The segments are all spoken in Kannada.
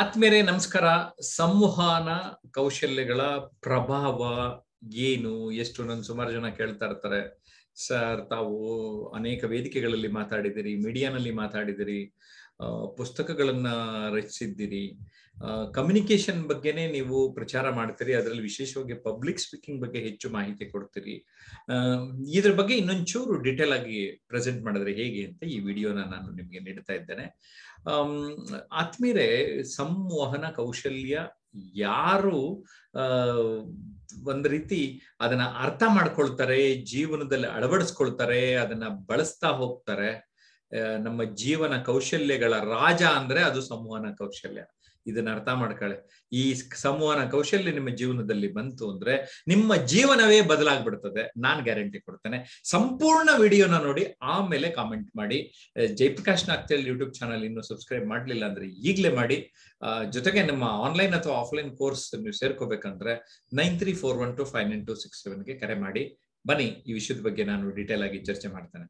ಆತ್ಮೇರೆ ನಮಸ್ಕಾರ. ಸಂವಹನ ಕೌಶಲ್ಯಗಳ ಪ್ರಭಾವ ಏನು? ಎಷ್ಟು ನನ್ ಸುಮಾರು ಜನ ಕೇಳ್ತಾ ಇರ್ತಾರೆ. ಸರ್, ತಾವು ಅನೇಕ ವೇದಿಕೆಗಳಲ್ಲಿ ಮಾತಾಡಿದಿರಿ ಮೀಡಿಯಾನಲ್ಲಿ ಮಾತಾಡಿದಿರಿ ಪುಸ್ತಕಗಳನ್ನ ರಚಿಸಿದ್ದೀರಿ. ಕಮ್ಯುನಿಕೇಶನ್ ಬಗ್ಗೆನೇ ನೀವು ಪ್ರಚಾರ ಮಾಡ್ತೀರಿ, ಅದರಲ್ಲಿ ವಿಶೇಷವಾಗಿ ಪಬ್ಲಿಕ್ ಸ್ಪೀಕಿಂಗ್ ಬಗ್ಗೆ ಹೆಚ್ಚು ಮಾಹಿತಿ ಕೊಡ್ತೀರಿ. ಇದ್ರ ಬಗ್ಗೆ ಇನ್ನೊಂಚೂರು ಡಿಟೇಲ್ ಆಗಿ ಪ್ರೆಸೆಂಟ್ ಮಾಡಿದ್ರೆ ಹೇಗೆ ಅಂತ ಈ ವಿಡಿಯೋನ ನಾನು ನಿಮ್ಗೆ ನೀಡ್ತಾ ಇದ್ದೇನೆ. ಆತ್ಮೀರೆ ಸಂವಹನ ಕೌಶಲ್ಯ ಯಾರು ಒಂದ್ ರೀತಿ ಅದನ್ನ ಅರ್ಥ ಮಾಡ್ಕೊಳ್ತಾರೆ, ಜೀವನದಲ್ಲಿ ಅಳವಡಿಸ್ಕೊಳ್ತಾರೆ, ಅದನ್ನ ಬಳಸ್ತಾ ಹೋಗ್ತಾರೆ ನಮ್ಮ ಜೀವನ ಕೌಶಲ್ಯಗಳ ರಾಜ ಅಂದ್ರೆ ಅದು ಸಂವಹನ ಕೌಶಲ್ಯ. ಇದನ್ನ ಅರ್ಥ ಮಾಡ್ಕೊಳ್ಳಿ ಈ ಸಂವಹನ ಕೌಶಲ್ಯ ನಿಮ್ಮ ಜೀವನದಲ್ಲಿ ಬಂತು ಅಂದ್ರೆ ನಿಮ್ಮ ಜೀವನವೇ ಬದಲಾಗ್ಬಿಡ್ತದೆ. ನಾನ್ ಗ್ಯಾರಂಟಿ ಕೊಡ್ತೇನೆ. ಸಂಪೂರ್ಣ ವಿಡಿಯೋನ ನೋಡಿ, ಆಮೇಲೆ ಕಾಮೆಂಟ್ ಮಾಡಿ. ಜಯಪ್ರಕಾಶ್ ನಾಗ್ತೇಲ್ ಯೂಟ್ಯೂಬ್ ಚಾನಲ್ ಇನ್ನು ಸಬ್ಸ್ಕ್ರೈಬ್ ಮಾಡ್ಲಿಲ್ಲ ಅಂದ್ರೆ ಈಗಲೇ ಮಾಡಿ. ಜೊತೆಗೆ ನಮ್ಮ ಆನ್ಲೈನ್ ಅಥವಾ ಆಫ್ಲೈನ್ ಕೋರ್ಸ್ ನೀವು ಸೇರ್ಕೋಬೇಕಂದ್ರೆ nine three four one two five nine two six ಸೆವೆನ್ಗೆ ಕರೆ ಮಾಡಿ. ಬನ್ನಿ, ಈ ವಿಷಯದ ಬಗ್ಗೆ ನಾನು ಡೀಟೇಲ್ ಆಗಿ ಚರ್ಚೆ ಮಾಡ್ತೇನೆ.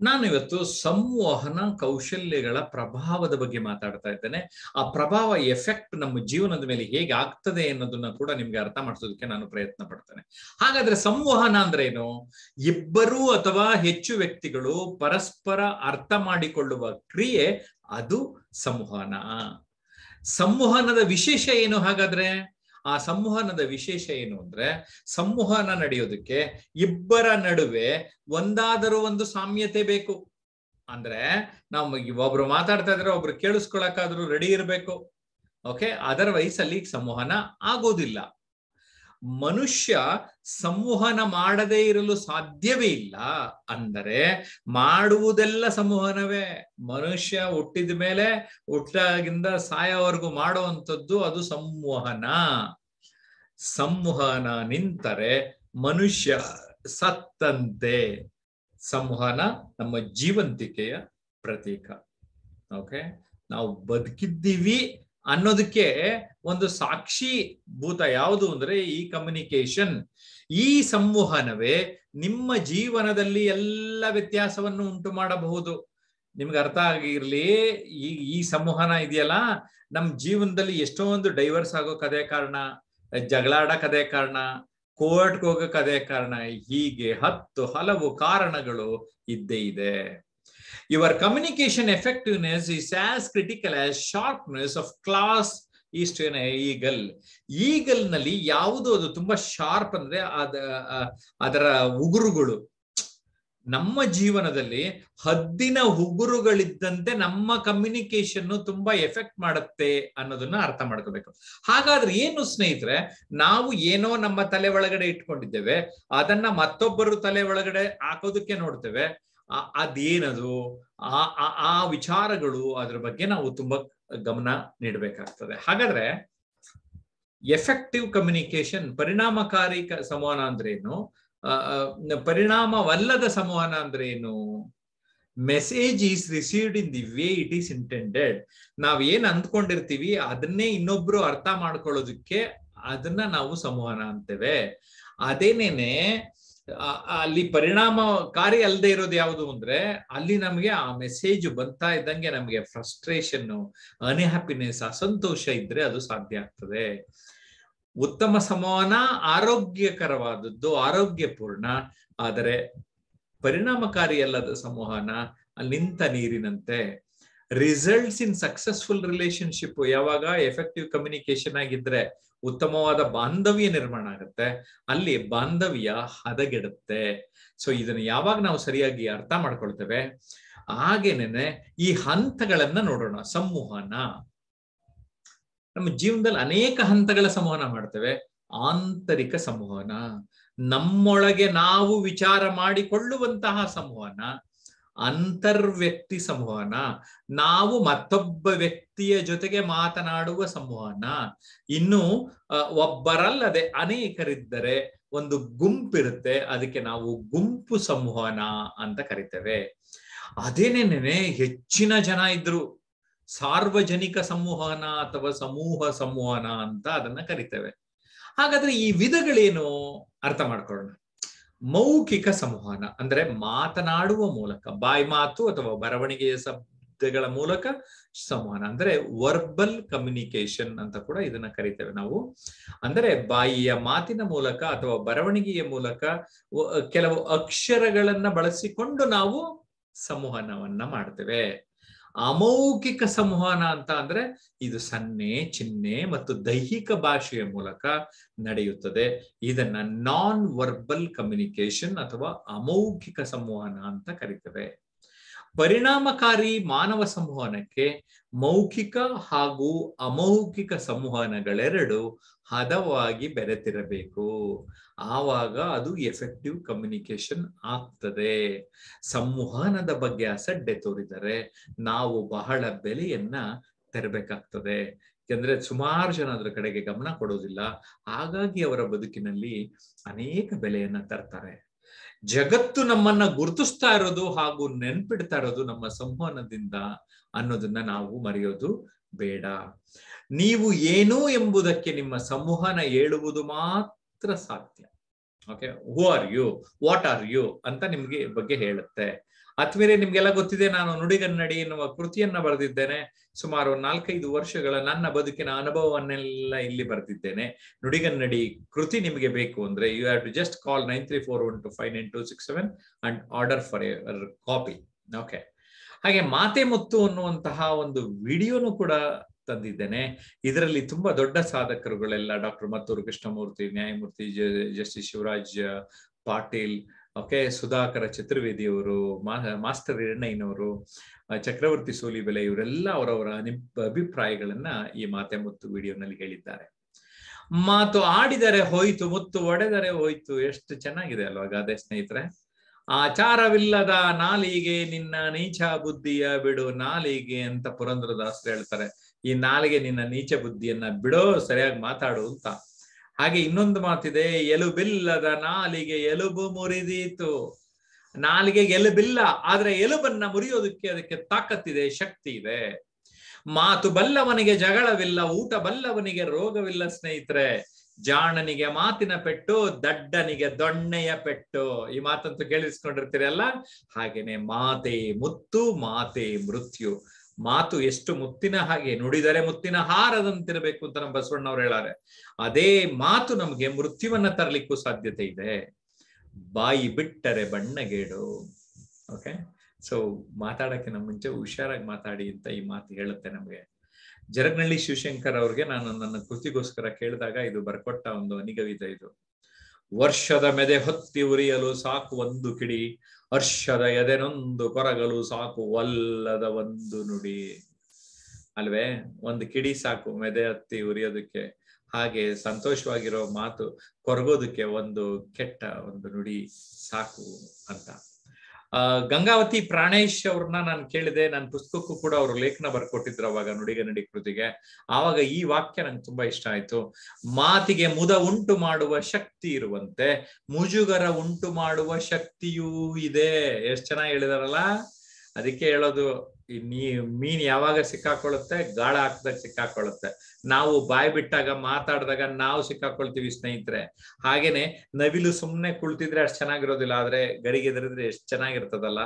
ನಾನು ಇವತ್ತು ಸಂವಹನ ಕೌಶಲ್ಯಗಳ ಪ್ರಭಾವದ ಬಗ್ಗೆ ಮಾತಾಡ್ತಾ ಇದ್ದೇನೆ. ಆ ಪ್ರಭಾವ ಎಫೆಕ್ಟ್ ನಮ್ಮ ಜೀವನದ ಮೇಲೆ ಹೇಗೆ ಆಗ್ತದೆ ಅನ್ನೋದನ್ನ ಕೂಡ ನಿಮ್ಗೆ ಅರ್ಥ ಮಾಡಿಸೋದಕ್ಕೆ ನಾನು ಪ್ರಯತ್ನ ಪಡ್ತೇನೆ. ಹಾಗಾದ್ರೆ ಸಂವಹನ ಅಂದ್ರೆ ಏನು ಇಬ್ಬರು ಅಥವಾ ಹೆಚ್ಚು ವ್ಯಕ್ತಿಗಳು ಪರಸ್ಪರ ಅರ್ಥ ಮಾಡಿಕೊಳ್ಳುವ ಕ್ರಿಯೆ ಅದು ಸಂವಹನ. ಸಂವಹನದ ವಿಶೇಷ ಏನು ಹಾಗಾದ್ರೆ? ಆ ಸಂವಹನದ ವಿಶೇಷ ಏನು ಅಂದ್ರೆ ಸಂವಹನ ನಡೆಯೋದಕ್ಕೆ ಇಬ್ಬರ ನಡುವೆ ಒಂದಾದರೂ ಒಂದು ಸಾಮ್ಯತೆ ಬೇಕು. ಅಂದ್ರೆ ನಾವು ಒಬ್ರು ಮಾತಾಡ್ತಾ ಇದ್ರೆ ಒಬ್ರು ಕೇಳಿಸ್ಕೊಳಕಾದ್ರೂ ರೆಡಿ ಇರಬೇಕು. ಓಕೆ ಅದರ್ವೈಸ್ ಅಲ್ಲಿ ಸಂವಹನ ಆಗೋದಿಲ್ಲ. ಮನುಷ್ಯ ಸಂವಹನ ಮಾಡದೇ ಇರಲು ಸಾಧ್ಯವೇ ಇಲ್ಲ ಅಂದರೆ ಮಾಡುವುದೆಲ್ಲ ಸಂವಹನವೇ. ಮನುಷ್ಯ ಹುಟ್ಟಿದ ಮೇಲೆ ಹುಟ್ಟಾಗಿಂದ ಸಾಯವರೆಗೂ ಮಾಡುವಂಥದ್ದು ಅದು ಸಂವಹನ. ಸಂವಹನ ನಿಂತರೆ ಮನುಷ್ಯ ಸತ್ತಂತೆ. ಸಂವಹನ ನಮ್ಮ ಜೀವಂತಿಕೆಯ ಪ್ರತೀಕ. ಓಕೆ ನಾವು ಬದುಕಿದ್ದೀವಿ ಅನ್ನೋದಕ್ಕೆ ಒಂದು ಸಾಕ್ಷಿ ಭೂತ ಯಾವುದು ಅಂದ್ರೆ ಈ ಕಮ್ಯುನಿಕೇಶನ್ ಈ ಸಂವಹನವೇ ನಿಮ್ಮ ಜೀವನದಲ್ಲಿ ಎಲ್ಲ ವ್ಯತ್ಯಾಸವನ್ನು ಉಂಟು ಮಾಡಬಹುದು. ನಿಮ್ಗೆ ಅರ್ಥ ಆಗಿರ್ಲಿ, ಈ ಈ ಸಂವಹನ ಇದೆಯಲ್ಲ, ನಮ್ ಜೀವನದಲ್ಲಿ ಎಷ್ಟೊಂದು ಡೈವರ್ಸ್ ಆಗೋ ಕದೇ ಕಾರಣ ಜಗಳಾಡಕ್ ಅದೇ ಕಾರಣ ಕೋರ್ಟ್ಗೆ ಹೋಗೋ ಅದೇ ಕಾರಣ, ಹೀಗೆ ಹತ್ತು ಹಲವು ಕಾರಣಗಳು ಇದ್ದೇ ಇದೆ. Your communication effectiveness is as critical as sharpness of claws is to eagle ಈಗಲ್ನಲ್ಲಿ ಯಾವುದು ಅದು ತುಂಬಾ ಶಾರ್ಪ್ ಅಂದ್ರೆ ಅದ ಅದರ ಉಗುರುಗಳು. ನಮ್ಮ ಜೀವನದಲ್ಲಿ ಹದ್ದಿನ ಉಗುರುಗಳಿದ್ದಂತೆ ನಮ್ಮ ಕಮ್ಯುನಿಕೇಶನ್ ತುಂಬಾ ಎಫೆಕ್ಟ್ ಮಾಡುತ್ತೆ ಅನ್ನೋದನ್ನ ಅರ್ಥ ಮಾಡ್ಕೋಬೇಕು. ಹಾಗಾದ್ರೆ ಏನು ಸ್ನೇಹಿತರೆ, ನಾವು ಏನೋ ನಮ್ಮ ತಲೆ ಒಳಗಡೆ ಇಟ್ಕೊಂಡಿದ್ದೇವೆ, ಅದನ್ನ ಮತ್ತೊಬ್ಬರು ತಲೆ ಒಳಗಡೆ ಹಾಕೋದಕ್ಕೆ ನೋಡ್ತೇವೆ ಅದೇನದು, ಆ ಆ ವಿಚಾರಗಳು ಅದ್ರ ಬಗ್ಗೆ ನಾವು ತುಂಬಾ ಗಮನ ನೀಡಬೇಕಾಗ್ತದೆ. ಹಾಗಾದ್ರೆ ಎಫೆಕ್ಟಿವ್ ಕಮ್ಯುನಿಕೇಶನ್ ಪರಿಣಾಮಕಾರಿ ಸಂವಹನ ಅಂದ್ರೆ ಏನು? ಪರಿಣಾಮವಲ್ಲದ ಸಂವಹನ ಅಂದ್ರೆ ಏನು? Message is received in the way it is intended ನಾವ್ ಏನ್ ಅಂದ್ಕೊಂಡಿರ್ತೀವಿ ಅದನ್ನೇ ಇನ್ನೊಬ್ರು ಅರ್ಥ ಮಾಡ್ಕೊಳ್ಳೋದಕ್ಕೆ ಅದನ್ನ ನಾವು ಸಂವಹನ ಅಂತೇವೆ. ಅದೇನೇನೆ ಅಲ್ಲಿ ಪರಿಣಾಮಕಾರಿ ಅಲ್ಲದೆ ಇರೋದು ಯಾವುದು ಅಂದ್ರೆ ಅಲ್ಲಿ ನಮ್ಗೆ ಆ ಮೆಸೇಜ್ ಬಂತಾ ಇದ್ದಂಗೆ ನಮ್ಗೆ ಫ್ರಸ್ಟ್ರೇಷನ್ ಅನ್ಹ್ಯಾಪಿನೆಸ್ ಅಸಂತೋಷ ಇದ್ರೆ ಅದು ಸಾಧ್ಯ ಆಗ್ತದೆ. ಉತ್ತಮ ಸಂವಹನ ಆರೋಗ್ಯಕರವಾದದ್ದು, ಆರೋಗ್ಯಪೂರ್ಣ, ಆದರೆ ಪರಿಣಾಮಕಾರಿ ಅಲ್ಲದ ಸಂವಹನ ನಿಂತ ನೀರಿನಂತೆ. ರಿಸಲ್ಟ್ಸ್ ಇನ್ ಸಕ್ಸಸ್ಫುಲ್ ರಿಲೇಶನ್ಶಿಪ್ ಯಾವಾಗ? ಎಫೆಕ್ಟಿವ್ ಕಮ್ಯುನಿಕೇಶನ್ ಆಗಿದ್ರೆ ಉತ್ತಮವಾದ ಬಾಂಧವ್ಯ ನಿರ್ಮಾಣ ಆಗುತ್ತೆ, ಅಲ್ಲಿ ಬಾಂಧವ್ಯ ಹದಗೆಡುತ್ತೆ. ಸೊ ಇದನ್ನ ಯಾವಾಗ ನಾವು ಸರಿಯಾಗಿ ಅರ್ಥ ಮಾಡ್ಕೊಳ್ತೇವೆ? ಹಾಗೇನೆ ಈ ಹಂತಗಳನ್ನ ನೋಡೋಣ, ಸಂವಹನ. ನಮ್ಮ ಜೀವನದಲ್ಲಿ ಅನೇಕ ಹಂತಗಳ ಸಂವಹನ ಮಾಡ್ತೇವೆ. ಆಂತರಿಕ ಸಂವಹನ, ನಮ್ಮೊಳಗೆ ನಾವು ವಿಚಾರ ಮಾಡಿಕೊಳ್ಳುವಂತಹ ಸಂವಹನ ಅಂತರ್ವ್ಯಕ್ತಿ ಸಂವಹನ ನಾವು ಮತ್ತೊಬ್ಬ ವ್ಯಕ್ತಿಯ ಜೊತೆಗೆ ಮಾತನಾಡುವ ಸಂವಹನ ಇನ್ನು ಒಬ್ಬರಲ್ಲದೆ ಅನೇಕರಿದ್ದರೆ ಒಂದು ಗುಂಪಿರುತ್ತೆ, ಅದಕ್ಕೆ ನಾವು ಗುಂಪು ಸಂವಹನ ಅಂತ ಕರಿತೇವೆ. ಅದೇನೇನೆ ಹೆಚ್ಚಿನ ಜನ ಇದ್ರು, ಸಾರ್ವಜನಿಕ ಸಂವಹನ ಅಥವಾ ಸಮೂಹ ಸಂವಹನ ಅಂತ ಅದನ್ನ ಕರಿತೇವೆ. ಹಾಗಾದ್ರೆ ಈ ವಿಧಗಳೇನು ಅರ್ಥ ಮಾಡ್ಕೊಳ್ಳೋಣ. ಮೌಖಿಕ ಸಂವಹನ, ಅಂದ್ರೆ ಮಾತನಾಡುವ ಮೂಲಕ, ಬಾಯಿ ಮಾತು ಅಥವಾ ಬರವಣಿಗೆಯ ಶಬ್ದ ಶಬ್ದಗಳ ಮೂಲಕ ಸಂವಹನ, ಅಂದ್ರೆ ವರ್ಬಲ್ ಕಮ್ಯುನಿಕೇಶನ್ ಅಂತ ಕೂಡ ಇದನ್ನ ಕರಿತೇವೆ ನಾವು. ಅಂದ್ರೆ ಬಾಯಿಯ ಮಾತಿನ ಮೂಲಕ ಅಥವಾ ಬರವಣಿಗೆಯ ಮೂಲಕ ಕೆಲವು ಅಕ್ಷರಗಳನ್ನ ಬಳಸಿಕೊಂಡು ನಾವು ಸಂವಹನವನ್ನ ಮಾಡ್ತೇವೆ. ಅಮೌಖಿಕ ಸಂವಹನ ಅಂತ ಅಂದ್ರೆ ಇದು ಸನ್ನೆ ಚಿಹ್ನೆ ಮತ್ತು ದೈಹಿಕ ಭಾಷೆಯ ಮೂಲಕ ನಡೆಯುತ್ತದೆ. ಇದನ್ನ ನಾನ್ ವರ್ಬಲ್ ಕಮ್ಯುನಿಕೇಶನ್ ಅಥವಾ ಅಮೌಖಿಕ ಸಂವಹನ ಅಂತ ಕರೀತೇವೆ. ಪರಿಣಾಮಕಾರಿ ಮಾನವ ಸಂವಹನಕ್ಕೆ ಮೌಖಿಕ ಹಾಗೂ ಅಮೌಖಿಕ ಸಂವಹನಗಳೆರಡು ಹದವಾಗಿ ಬೆರೆತಿರಬೇಕು. ಆವಾಗ ಅದು ಎಫೆಕ್ಟಿವ್ ಕಮ್ಯುನಿಕೇಶನ್ ಆಗ್ತದೆ. ಸಂವಹನದ ಬಗ್ಗೆ ಅಸಡ್ಡೆ ತೋರಿದರೆ ನಾವು ಬಹಳ ಬೆಲೆಯನ್ನ ತೆರಬೇಕಾಗ್ತದೆ. ಯಾಕಂದ್ರೆ ಸುಮಾರು ಜನ ಅದರ ಕಡೆಗೆ ಗಮನ ಕೊಡೋದಿಲ್ಲ. ಹಾಗಾಗಿ ಅವರ ಬದುಕಿನಲ್ಲಿ ಅನೇಕ ಬೆಲೆಯನ್ನ ತರ್ತಾರೆ. ಜಗತ್ತು ನಮ್ಮನ್ನ ಗುರುತಿಸ್ತಾ ಇರೋದು ಹಾಗೂ ನೆನ್ಪಿಡ್ತಾ ಇರೋದು ನಮ್ಮ ಸಂವಹನದಿಂದ ಅನ್ನೋದನ್ನ ನಾವು ಮರೆಯೋದು ಬೇಡ. ನೀವು ಏನು ಎಂಬುದಕ್ಕೆ ನಿಮ್ಮ ಸಂವಹನ ಹೇಳುವುದು ಮಾತ್ರ ಸಾಧ್ಯ. Okay who are you what are you ಅಂತ ನಿಮ್ಗೆ ಬಗ್ಗೆ ಹೇಳುತ್ತೆ. ಅತ್ಮೀರೆ, ನಿಮ್ಗೆಲ್ಲ ಗೊತ್ತಿದೆ, ನಾನು ನುಡಿಗನ್ನಡಿ ಎನ್ನುವ ಕೃತಿಯನ್ನ ಬರೆದಿದ್ದೇನೆ. ಸುಮಾರು ನಾಲ್ಕೈದು ವರ್ಷಗಳ ನನ್ನ ಬದುಕಿನ ಅನುಭವವನ್ನೆಲ್ಲ ಇಲ್ಲಿ ಬರೆದಿದ್ದೇನೆ. ನುಡಿಗನ್ನಡಿ ಕೃತಿ ನಿಮಗೆ ಬೇಕು ಅಂದ್ರೆ you have to just call nine three four one two five nine two six seven and order for your copy okay ಹಾಗೆ ಮಾತೆ ಮುತ್ತು ಅನ್ನುವಂತಹ ಒಂದು ವಿಡಿಯೋನು ಕೂಡ ತಂದಿದ್ದೇನೆ. ಇದರಲ್ಲಿ ತುಂಬಾ ದೊಡ್ಡ ಸಾಧಕರುಗಳೆಲ್ಲ ಡಾಕ್ಟರ್ ಮತ್ತೂರು ಕೃಷ್ಣಮೂರ್ತಿ, ನ್ಯಾಯಮೂರ್ತಿ ಜಸ್ಟಿಸ್ ಶಿವರಾಜ್ ಪಾಟೀಲ್, ಓಕೆ, ಸುಧಾಕರ ಚತುರ್ವೇದಿಯವರು ಮಾಸ್ಟರ್ ಹಿರಣ್ಣಯ್ಯನವರು ಚಕ್ರವರ್ತಿ ಸೋಲಿಬೆಲೆ ಇವರೆಲ್ಲ ಅವರವರ ಅಭಿಪ್ರಾಯಗಳನ್ನ ಈ ಮಾತೆ ಮುತ್ತು ವಿಡಿಯೋನಲ್ಲಿ ಹೇಳಿದ್ದಾರೆ. ಮಾತು ಆಡಿದರೆ ಹೋಯ್ತು, ಮುತ್ತು ಒಡೆದರೆ ಹೋಯ್ತು, ಎಷ್ಟು ಚೆನ್ನಾಗಿದೆ ಅಲ್ವಾ ಗಾದೆ ಸ್ನೇಹಿತರೆ? ಆಚಾರವಿಲ್ಲದ ನಾಲಿಗೆ ನಿನ್ನ ನೀಚ ಬುದ್ಧಿಯ ಬಿಡು, ನಾಲಿಗೆ ಅಂತ ಪುರಂದ್ರದಾಸರು ಹೇಳ್ತಾರೆ. ಈ ನಾಲಿಗೆ ನಿನ್ನ ನೀಚ ಬುದ್ಧಿಯನ್ನ ಬಿಡೋ ಸರಿಯಾಗಿ ಮಾತಾಡು ಅಂತ. ಹಾಗೆ ಇನ್ನೊಂದು ಮಾತಿದೆ ಎಲುಬಿಲ್ಲದ ನಾಲಿಗೆ ಎಲುಬು ಮುರಿದೀತು. ನಾಲಿಗೆ ಎಲುಬಿಲ್ಲ ಆದ್ರೆ ಎಲುಬನ್ನ ಮುರಿಯೋದಕ್ಕೆ ಅದಕ್ಕೆ ತಾಕತ್ತಿದೆ, ಶಕ್ತಿ ಇದೆ. ಮಾತು ಬಲ್ಲವನಿಗೆ ಜಗಳವಿಲ್ಲ, ಊಟ ಬಲ್ಲವನಿಗೆ ರೋಗವಿಲ್ಲ ಸ್ನೇಹಿತರೆ. ಜಾಣನಿಗೆ ಮಾತಿನ ಪೆಟ್ಟು, ದಡ್ಡನಿಗೆ ದೊಣ್ಣೆಯ ಪೆಟ್ಟು. ಈ ಮಾತಂತೂ ಕೇಳಿಸ್ಕೊಂಡಿರ್ತೀರಲ್ಲ? ಹಾಗೇನೆ, ಮಾತೆ ಮುತ್ತು, ಮಾತೆ ಮೃತ್ಯು. ಮಾತು ಎಷ್ಟು ಮುತ್ತಿನ ಹಾಗೆ ನುಡಿದರೆ ಮುತ್ತಿನ ಹಾರದಂತಿರಬೇಕು ಅಂತ ನಮ್ಮ ಬಸವಣ್ಣವ್ರು ಹೇಳಾರೆ. ಅದೇ ಮಾತು ನಮ್ಗೆ ಮೃತ್ಯುವನ್ನ ತರಲಿಕ್ಕೂ ಸಾಧ್ಯತೆ ಇದೆ. ಬಾಯಿ ಬಿಟ್ಟರೆ ಬಣ್ಣಗೇಡು. ಓಕೆ ಸೊ ಮಾತಾಡಕ್ಕೆ ನಮ್ಮ ಮುಂಚೆ ಹುಷಾರಾಗಿ ಮಾತಾಡಿ ಅಂತ ಈ ಮಾತು ಹೇಳುತ್ತೆ ನಮ್ಗೆ. ಜರಗ್ನಳ್ಳಿ ಶಿವಶಂಕರ್ ಅವ್ರಿಗೆ ನಾನು ನನ್ನ ಕೃತಿಗೋಸ್ಕರ ಕೇಳಿದಾಗ ಇದು ಬರ್ಕೊಟ್ಟ ಒಂದು ಅನಿಗವಿದ ಇದು. ವರ್ಷದ ಮೆದೆ ಹೊತ್ತಿ ಉರಿಯಲು ಸಾಕು ಒಂದು ಕಿಡಿ, ವರ್ಷದ ಎದೆನೊಂದು ಕೊರಗಲು ಸಾಕು ಒಲ್ಲದ ಒಂದು ನುಡಿ. ಅಲ್ವೇ? ಒಂದು ಕಿಡಿ ಸಾಕು ಮೆದೆ ಹತ್ತಿ ಉರಿಯೋದಕ್ಕೆ. ಹಾಗೆ ಸಂತೋಷವಾಗಿರೋ ಮಾತು ಕೊರಗೋದಕ್ಕೆ ಒಂದು ಕೆಟ್ಟ ಒಂದು ನುಡಿ ಸಾಕು ಅಂತ. ಗಂಗಾವತಿ ಪ್ರಾಣೇಶ್ ಅವ್ರನ್ನ ನಾನು ಕೇಳಿದೆ. ನನ್ನ ಪುಸ್ತಕಕ್ಕೂ ಕೂಡ ಅವರು ಲೇಖನ ಬರ್ಕೊಟ್ಟಿದ್ರು ಅವಾಗ ನುಡಿಗ ನಡಿ ಕೃತಿಗೆ. ಆವಾಗ ಈ ವಾಕ್ಯ ನಂಗೆ ತುಂಬಾ ಇಷ್ಟ ಆಯ್ತು. ಮಾತಿಗೆ ಮುದ ಉಂಟು ಮಾಡುವ ಶಕ್ತಿ ಇರುವಂತೆ. ಮುಜುಗರ ಉಂಟು ಮಾಡುವ ಶಕ್ತಿಯೂ ಇದೆ. ಎಷ್ಟ್ ಚೆನ್ನಾಗಿ ಹೇಳಿದಾರಲ್ಲ? ಅದಕ್ಕೆ ಹೇಳೋದು ನೀ ಮೀನ್ ಯಾವಾಗ ಸಿಕ್ಕಾಕೊಳ್ಳುತ್ತೆ? ಗಾಳ ಹಾಕ್ದಾಗ ಸಿಕ್ಕಾಕೊಳ್ಳುತ್ತೆ. ನಾವು ಬಾಯಿ ಬಿಟ್ಟಾಗ ಮಾತಾಡಿದಾಗ ನಾವು ಸಿಕ್ಕಾಕೊಳ್ತೀವಿ ಸ್ನೇಹಿತರೆ. ಹಾಗೇನೆ ನವಿಲು ಸುಮ್ನೆ ಕುಳಿತಿದ್ರೆ ಅಷ್ಟು ಚೆನ್ನಾಗಿರೋದಿಲ್ಲ, ಆದ್ರೆ ಗರಿಗೆದರಿದ್ರೆ ಎಷ್ಟು ಚೆನ್ನಾಗಿರ್ತದಲ್ಲ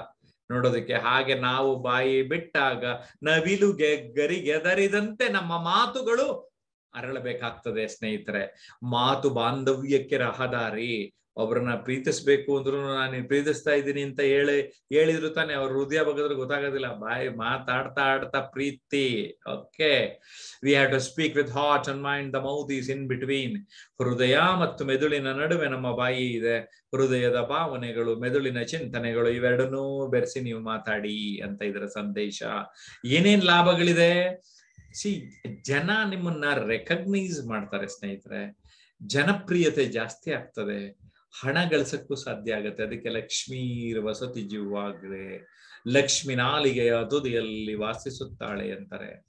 ನೋಡೋದಕ್ಕೆ. ಹಾಗೆ ನಾವು ಬಾಯಿ ಬಿಟ್ಟಾಗ ನವಿಲುಗೆ ಗರಿಗೆದರಿದಂತೆ ನಮ್ಮ ಮಾತುಗಳು ಅರಳಬೇಕಾಗ್ತದೆ ಸ್ನೇಹಿತರೆ. ಮಾತು ಬಾಂಧವ್ಯಕ್ಕೆ ರಹದಾರಿ. ಒಬ್ರನ್ನ ಪ್ರೀತಿಸ್ಬೇಕು ಅಂದ್ರು ನಾನು ಪ್ರೀತಿಸ್ತಾ ಇದ್ದೀನಿ ಅಂತ ಹೇಳಿ, ಹೇಳಿದ್ರು ತಾನೆ, ಅವ್ರ ಹೃದಯ ಬಗ್ಗೆ ಗೊತ್ತಾಗೋದಿಲ್ಲ. ಬಾಯಿ ಮಾತಾಡ್ತಾ ಆಡ್ತಾ ಪ್ರೀತಿ. Okay we have to speak with heart and mind the mouth is in between ಹೃದಯ ಮತ್ತು ಮೆದುಳಿನ ನಡುವೆ ನಮ್ಮ ಬಾಯಿ ಇದೆ. ಹೃದಯದ ಭಾವನೆಗಳು, ಮೆದುಳಿನ ಚಿಂತನೆಗಳು ಇವೆರಡನ್ನೂ ಬೆರೆಸಿ ನೀವು ಮಾತಾಡಿ ಅಂತ ಇದರ ಸಂದೇಶ. ಏನೇನ್ ಲಾಭಗಳಿದೆ? ಸಿ ಜನ ನಿಮ್ಮನ್ನ ರೆಕಗ್ನೈಸ್ ಮಾಡ್ತಾರೆ ಸ್ನೇಹಿತರೆ. ಜನಪ್ರಿಯತೆ ಜಾಸ್ತಿ ಆಗ್ತದೆ. ಹಣ ಗಳಿಸಕ್ಕೂ ಸಾಧ್ಯ ಆಗತ್ತೆ. ಅದಕ್ಕೆ ಲಕ್ಷ್ಮೀ ವಸತಿ ಜೀವಾಗ್ರೆ ಲಕ್ಷ್ಮಿ ನಾಲಿಗೆಯ ತುದಿಯಲ್ಲಿ ವಾಸಿಸುತ್ತಾಳೆ ಅಂತಾರೆ.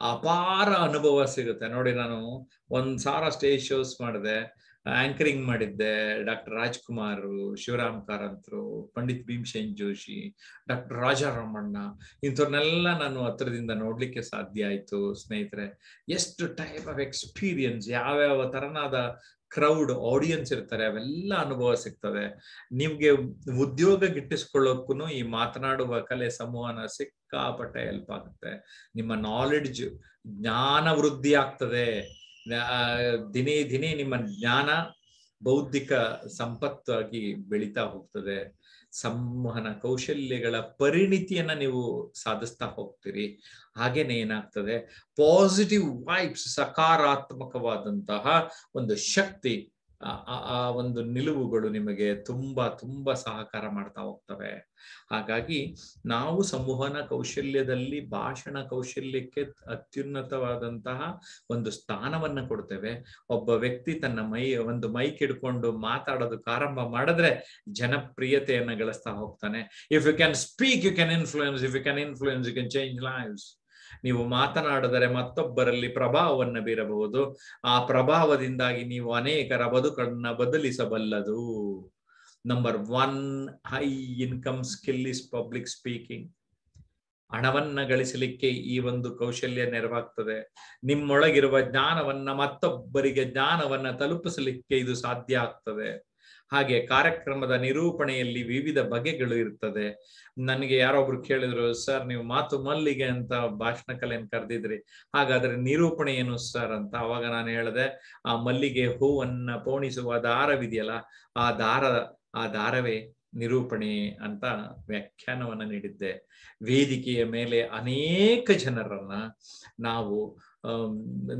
ಅಪಾರ ಅನುಭವ ಸಿಗುತ್ತೆ. ನೋಡಿ ನಾನು ಒಂದ್ ಸಾರ ಸ್ಟೇಜ್ ಶೋಸ್ ಮಾಡಿದೆ, ಆಂಕರಿಂಗ್ ಮಾಡಿದ್ದೆ, ಡಾಕ್ಟರ್ ರಾಜ್ಕುಮಾರ್, ಶಿವರಾಮ್ ಕಾರಂತರು, ಪಂಡಿತ್ ಭೀಮಸೇನ್ ಜೋಶಿ, ಡಾಕ್ಟರ್ ರಾಜಾರಾಮಣ್ಣ, ಇಂಥವ್ರನ್ನೆಲ್ಲ ನಾನು ಹತ್ರದಿಂದ ನೋಡ್ಲಿಕ್ಕೆ ಸಾಧ್ಯ ಆಯ್ತು. ಸ್ನೇಹಿತರೆ, ಎಷ್ಟು ಟೈಪ್ ಆಫ್ ಎಕ್ಸ್ಪೀರಿಯನ್ಸ್ ಯಾವ್ಯಾವ ತರನಾದ ಕ್ರೌಡ್ ಆಡಿಯನ್ಸ್ ಇರ್ತಾರೆ, ಅವೆಲ್ಲ ಅನುಭವ ಸಿಗ್ತದೆ ನಿಮ್ಗೆ ಉದ್ಯೋಗ ಗಿಟ್ಟಿಸ್ಕೊಳ್ಳೋಕ್ಕೂ ಈ ಮಾತನಾಡುವ ಕಲೆ ಸಂವಹನ ಸಿಕ್ಕಾಪಟ್ಟೆ ಹೆಲ್ಪ್ ಆಗುತ್ತೆ. ನಿಮ್ಮ ನಾಲೆಡ್ಜ್ ಜ್ಞಾನ ವೃದ್ಧಿ ಆಗ್ತದೆ. ದಿನೇ ದಿನೇ ನಿಮ್ಮ ಜ್ಞಾನ ಬೌದ್ಧಿಕ ಸಂಪತ್ತಾಗಿ ಬೆಳೀತಾ ಹೋಗ್ತದೆ. ಸಂವಹನ ಕೌಶಲ್ಯಗಳ ಪರಿಣಿತಿಯನ್ನ ನೀವು ಸಾಧಿಸ್ತಾ ಹೋಗ್ತೀರಿ. ಹಾಗೇನೆ ಏನಾಗ್ತದೆ? ಪಾಸಿಟಿವ್ ವೈಬ್ಸ್ ಸಕಾರಾತ್ಮಕವಾದಂತಹ ಒಂದು ಶಕ್ತಿ ಆ- ಒಂದು ನಿಲುವುಗಳು ನಿಮಗೆ ತುಂಬಾ ತುಂಬಾ ಸಹಕಾರ ಮಾಡ್ತಾ ಹೋಗ್ತವೆ. ಹಾಗಾಗಿ ನಾವು ಸಂವಹನ ಕೌಶಲ್ಯದಲ್ಲಿ ಭಾಷಣ ಕೌಶಲ್ಯಕ್ಕೆ ಅತ್ಯುನ್ನತವಾದಂತಹ ಒಂದು ಸ್ಥಾನವನ್ನ ಕೊಡ್ತೇವೆ. ಒಬ್ಬ ವ್ಯಕ್ತಿ ತನ್ನ ಮೈ, ಒಂದು ಮೈಕ್ ಹಿಡ್ಕೊಂಡು ಮಾತಾಡೋದು ಆರಂಭ ಮಾಡಿದ್ರೆ ಜನಪ್ರಿಯತೆಯನ್ನ ಗಳಿಸ್ತಾ ಹೋಗ್ತಾನೆ. If you can speak you can influence if you can influence you can change lives ನೀವು ಮಾತನಾಡಿದರೆ ಮತ್ತೊಬ್ಬರಲ್ಲಿ ಪ್ರಭಾವವನ್ನು ಬೀರಬಹುದು. ಆ ಪ್ರಭಾವದಿಂದಾಗಿ ನೀವು ಅನೇಕರ ಬದುಕನ್ನ ಬದಲಿಸಬಲ್ಲದು. Number one high income skill is public speaking ಹಣವನ್ನ ಗಳಿಸಲಿಕ್ಕೆ ಈ ಒಂದು ಕೌಶಲ್ಯ ನೆರವಾಗ್ತದೆ. ನಿಮ್ಮೊಳಗಿರುವ ಜ್ಞಾನವನ್ನ ಮತ್ತೊಬ್ಬರಿಗೆ ಜ್ಞಾನವನ್ನ ತಲುಪಿಸಲಿಕ್ಕೆ ಇದು ಸಾಧ್ಯ ಆಗ್ತದೆ. ಹಾಗೆ ಕಾರ್ಯಕ್ರಮದ ನಿರೂಪಣೆಯಲ್ಲಿ ವಿವಿಧ ಬಗೆಗಳು ಇರ್ತದೆ. ನನಗೆ ಯಾರೊಬ್ರು ಕೇಳಿದ್ರು, ಸರ್, ನೀವು ಮಾತು ಮಲ್ಲಿಗೆ ಅಂತ ಭಾಷಣ ಕಲೆಯನ್ನು ಕರೆದಿದ್ರಿ. ಹಾಗಾದ್ರೆ ನಿರೂಪಣೆ ಏನು ಸರ್? ಅಂತ ಅವಾಗ ನಾನು ಹೇಳಿದೆ, ಆ ಮಲ್ಲಿಗೆ ಹೂವನ್ನ ಪೋಣಿಸುವ ದಾರವಿದೆಯಲ್ಲ, ಆ ದಾರ, ಆ ದಾರವೇ ನಿರೂಪಣೆ ಅಂತ ವ್ಯಾಖ್ಯಾನವನ್ನ ನೀಡಿದ್ದೆ. ವೇದಿಕೆಯ ಮೇಲೆ ಅನೇಕ ಜನರನ್ನ ನಾವು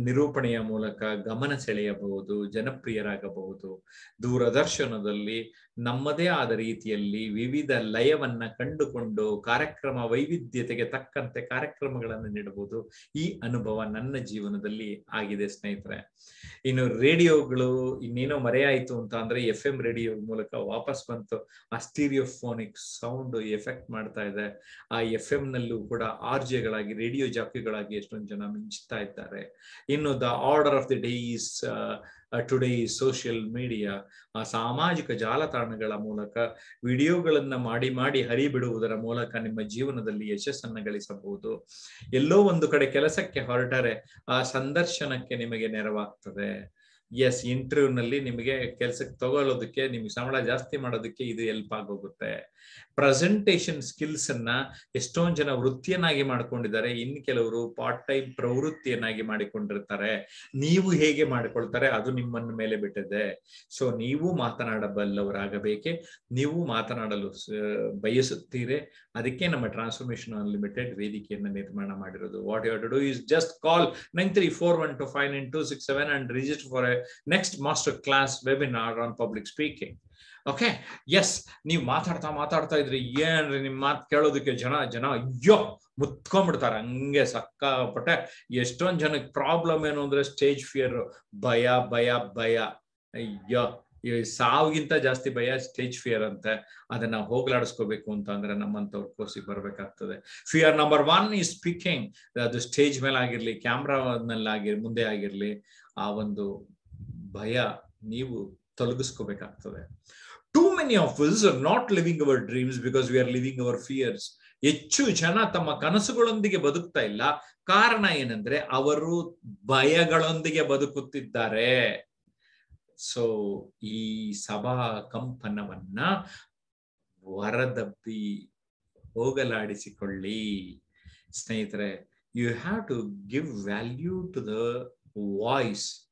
ನಿರೂಪಣೆಯ ಮೂಲಕ ಗಮನ ಸೆಳೆಯಬಹುದು, ಜನಪ್ರಿಯರಾಗಬಹುದು. ದೂರದರ್ಶನದಲ್ಲಿ ನಮ್ಮದೇ ಆದ ರೀತಿಯಲ್ಲಿ ವಿವಿಧ ಲಯವನ್ನ ಕಂಡುಕೊಂಡು ಕಾರ್ಯಕ್ರಮ ವೈವಿಧ್ಯತೆಗೆ ತಕ್ಕಂತೆ ಕಾರ್ಯಕ್ರಮಗಳನ್ನು ನೀಡಬಹುದು. ಈ ಅನುಭವ ನನ್ನ ಜೀವನದಲ್ಲಿ ಆಗಿದೆ ಸ್ನೇಹಿತರೆ. ಇನ್ನು ರೇಡಿಯೋಗಳು ಇನ್ನೇನೋ ಮರೆಯಾಯಿತು ಅಂತ ಅಂದ್ರೆ ಎಫ್ ಎಂ ರೇಡಿಯೋ ಮೂಲಕ ವಾಪಸ್ ಬಂತು. ಆ ಸ್ಟೀರಿಯೋಫೋನಿಕ್ ಸೌಂಡ್ ಎಫೆಕ್ಟ್ ಮಾಡ್ತಾ ಇದೆ. ಆ ಎಫ್ ಎಂ ನಲ್ಲೂ ಕೂಡ ಆರ್ ಜೆಗಳಾಗಿ, ರೇಡಿಯೋ ಜಾಕಿಗಳಾಗಿ ಎಷ್ಟೊಂದು ಜನ ಮಿಂಚ್ತಾ ಇದ್ದಾರೆ. ಇನ್ನು the order of the day is today social media ಸಾಮಾಜಿಕ ಜಾಲತಾಣಗಳ ಮೂಲಕ ವಿಡಿಯೋಗಳನ್ನ ಮಾಡಿ ಮಾಡಿ ಹರಿಬಿಡುವುದರ ಮೂಲಕ ನಿಮ್ಮ ಜೀವನದಲ್ಲಿ ಯಶಸ್ಸನ್ನು ಗಳಿಸಬಹುದು. ಎಲ್ಲೋ ಒಂದು ಕಡೆ ಕೆಲಸಕ್ಕೆ ಹೊರಟರೆ ಆ ಸಂದರ್ಶನಕ್ಕೆ ನಿಮಗೆ ನೆರವಾಗ್ತದೆ. ಎಸ್ ಇಂಟರ್ವ್ಯೂನಲ್ಲಿ ನಿಮಗೆ ಕೆಲ್ಸಕ್ಕೆ ತಗೊಳ್ಳೋದಕ್ಕೆ, ನಿಮ್ಗೆ ಸಂಬಳ ಜಾಸ್ತಿ ಮಾಡೋದಕ್ಕೆ ಇದು ಹೆಲ್ಪ್ ಆಗೋಗುತ್ತೆ. ಪ್ರೆಸೆಂಟೇಶನ್ ಸ್ಕಿಲ್ಸ್ ಅನ್ನ ಎಷ್ಟೊಂದ್ ಜನ ವೃತ್ತಿಯನ್ನಾಗಿ ಮಾಡ್ಕೊಂಡಿದ್ದಾರೆ. ಇನ್ ಕೆಲವರು ಪಾರ್ಟ್ ಟೈಮ್ ಪ್ರವೃತ್ತಿಯನ್ನಾಗಿ ಮಾಡಿಕೊಂಡಿರ್ತಾರೆ. ನೀವು ಹೇಗೆ ಮಾಡಿಕೊಳ್ತಾರೆ, ಅದು ನಿಮ್ಮನ್ನ ಮೇಲೆ ಬಿಟ್ಟಿದೆ. ಸೊ ನೀವು ಮಾತನಾಡಬಲ್ಲವರಾಗಬೇಕೆ, ನೀವು ಮಾತನಾಡಲು ಬಯಸುತ್ತೀರಿ. ಅದಕ್ಕೆ ನಮ್ಮ ಟ್ರಾನ್ಸ್ಫಾರ್ಮೇಶನ್ ಅನ್ಲಿಮಿಟೆಡ್ ವೇದಿಕೆಯನ್ನು ನಿರ್ಮಾಣ ಮಾಡಿರೋದು. What you to do is just call nine three four one two five nine two six seven and register for next master class webinar on public speaking okay yes ನೀವು ಮಾತಾಡ್ತಾ ಮಾತಾಡ್ತಾ ಇದ್ರಿ, ಏನ್ರಿ ನಿಮ್ಮ ಮಾತು ಕೇಳೋದಕ್ಕೆ ಜನ ಜನ ಅಯ್ಯೋ, ಮುತ್ಕೊಂಡ್ಬಿಡ್ತಾರೆ, ಹಂಗೆ ಸಕ್ಕಾಪಟ್ಟೆ. ಎಷ್ಟೊಂದ್ ಜನಕ್ಕೆ ಪ್ರಾಬ್ಲಮ್ ಏನು ಅಂದ್ರೆ ಸ್ಟೇಜ್ ಫಿಯರ್ ಭಯ ಭಯ ಭಯ. ಅಯ್ಯೋ, ಈ ಸಾವಿಗಿಂತ ಜಾಸ್ತಿ ಭಯ ಸ್ಟೇಜ್ ಫಿಯರ್ ಅಂತೆ. ಅದನ್ನ ಹೋಗ್ಲಾಡಿಸ್ಕೋಬೇಕು ಅಂತ ಅಂದ್ರೆ ನಮ್ಮಂತವ್ರ ಕೋರ್ಸಿಗೆ ಬರ್ಬೇಕಾಗ್ತದೆ. ಫಿಯರ್ ನಂಬರ್ ಒನ್ ಈ ಸ್ಪೀಕಿಂಗ್ ಅದು ಸ್ಟೇಜ್ ಮೇಲೆ ಆಗಿರ್ಲಿ ಕ್ಯಾಮ್ರಾನಲ್ಲಿ ಆಗಿರ್ ಮುಂದೆ ಆಗಿರ್ಲಿ, ಆ ಒಂದು ಭಯ ನೀವು ತೊಲಗಿಸ್ಕೋಬೇಕಾಗ್ತದೆ. Too many of us are not living our dreams because we are living our fears ಹೆಚ್ಚು ಜನ ತಮ್ಮ ಕನಸುಗಳೊಂದಿಗೆ ಬದುಕ್ತಾ ಇಲ್ಲ. ಕಾರಣ ಏನಂದ್ರೆ ಅವರು ಭಯಗಳೊಂದಿಗೆ ಬದುಕುತ್ತಿದ್ದಾರೆ. ಸೊ ಈ ಸಭಾ ಕಂಪನವನ್ನ ಹೊರದಬ್ಬಿ ಹೋಗಲಾಡಿಸಿಕೊಳ್ಳಿ. ಸ್ನೇಹಿತರೆ you have to give value to the voice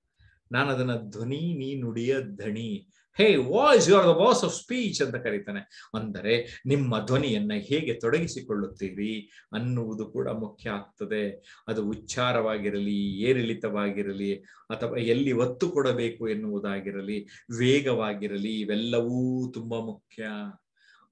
ನಾನು ಅದನ್ನ ಧ್ವನಿ, ನೀ ನುಡಿಯ ಧಣಿ ಹೇ, voice, you are the voice of speech ಅಂತ ಕರೀತಾನೆ. ಅಂದರೆ ನಿಮ್ಮ ಧ್ವನಿಯನ್ನ ಹೇಗೆ ತೊಡಗಿಸಿಕೊಳ್ಳುತ್ತೀರಿ ಅನ್ನುವುದು ಕೂಡ ಮುಖ್ಯ ಆಗ್ತದೆ. ಅದು ಉಚ್ಚಾರವಾಗಿರಲಿ, ಏರಿಳಿತವಾಗಿರಲಿ, ಅಥವಾ ಎಲ್ಲಿ ಒತ್ತು ಕೊಡಬೇಕು ಎನ್ನುವುದಾಗಿರಲಿ, ವೇಗವಾಗಿರಲಿ, ಇವೆಲ್ಲವೂ ತುಂಬಾ ಮುಖ್ಯ.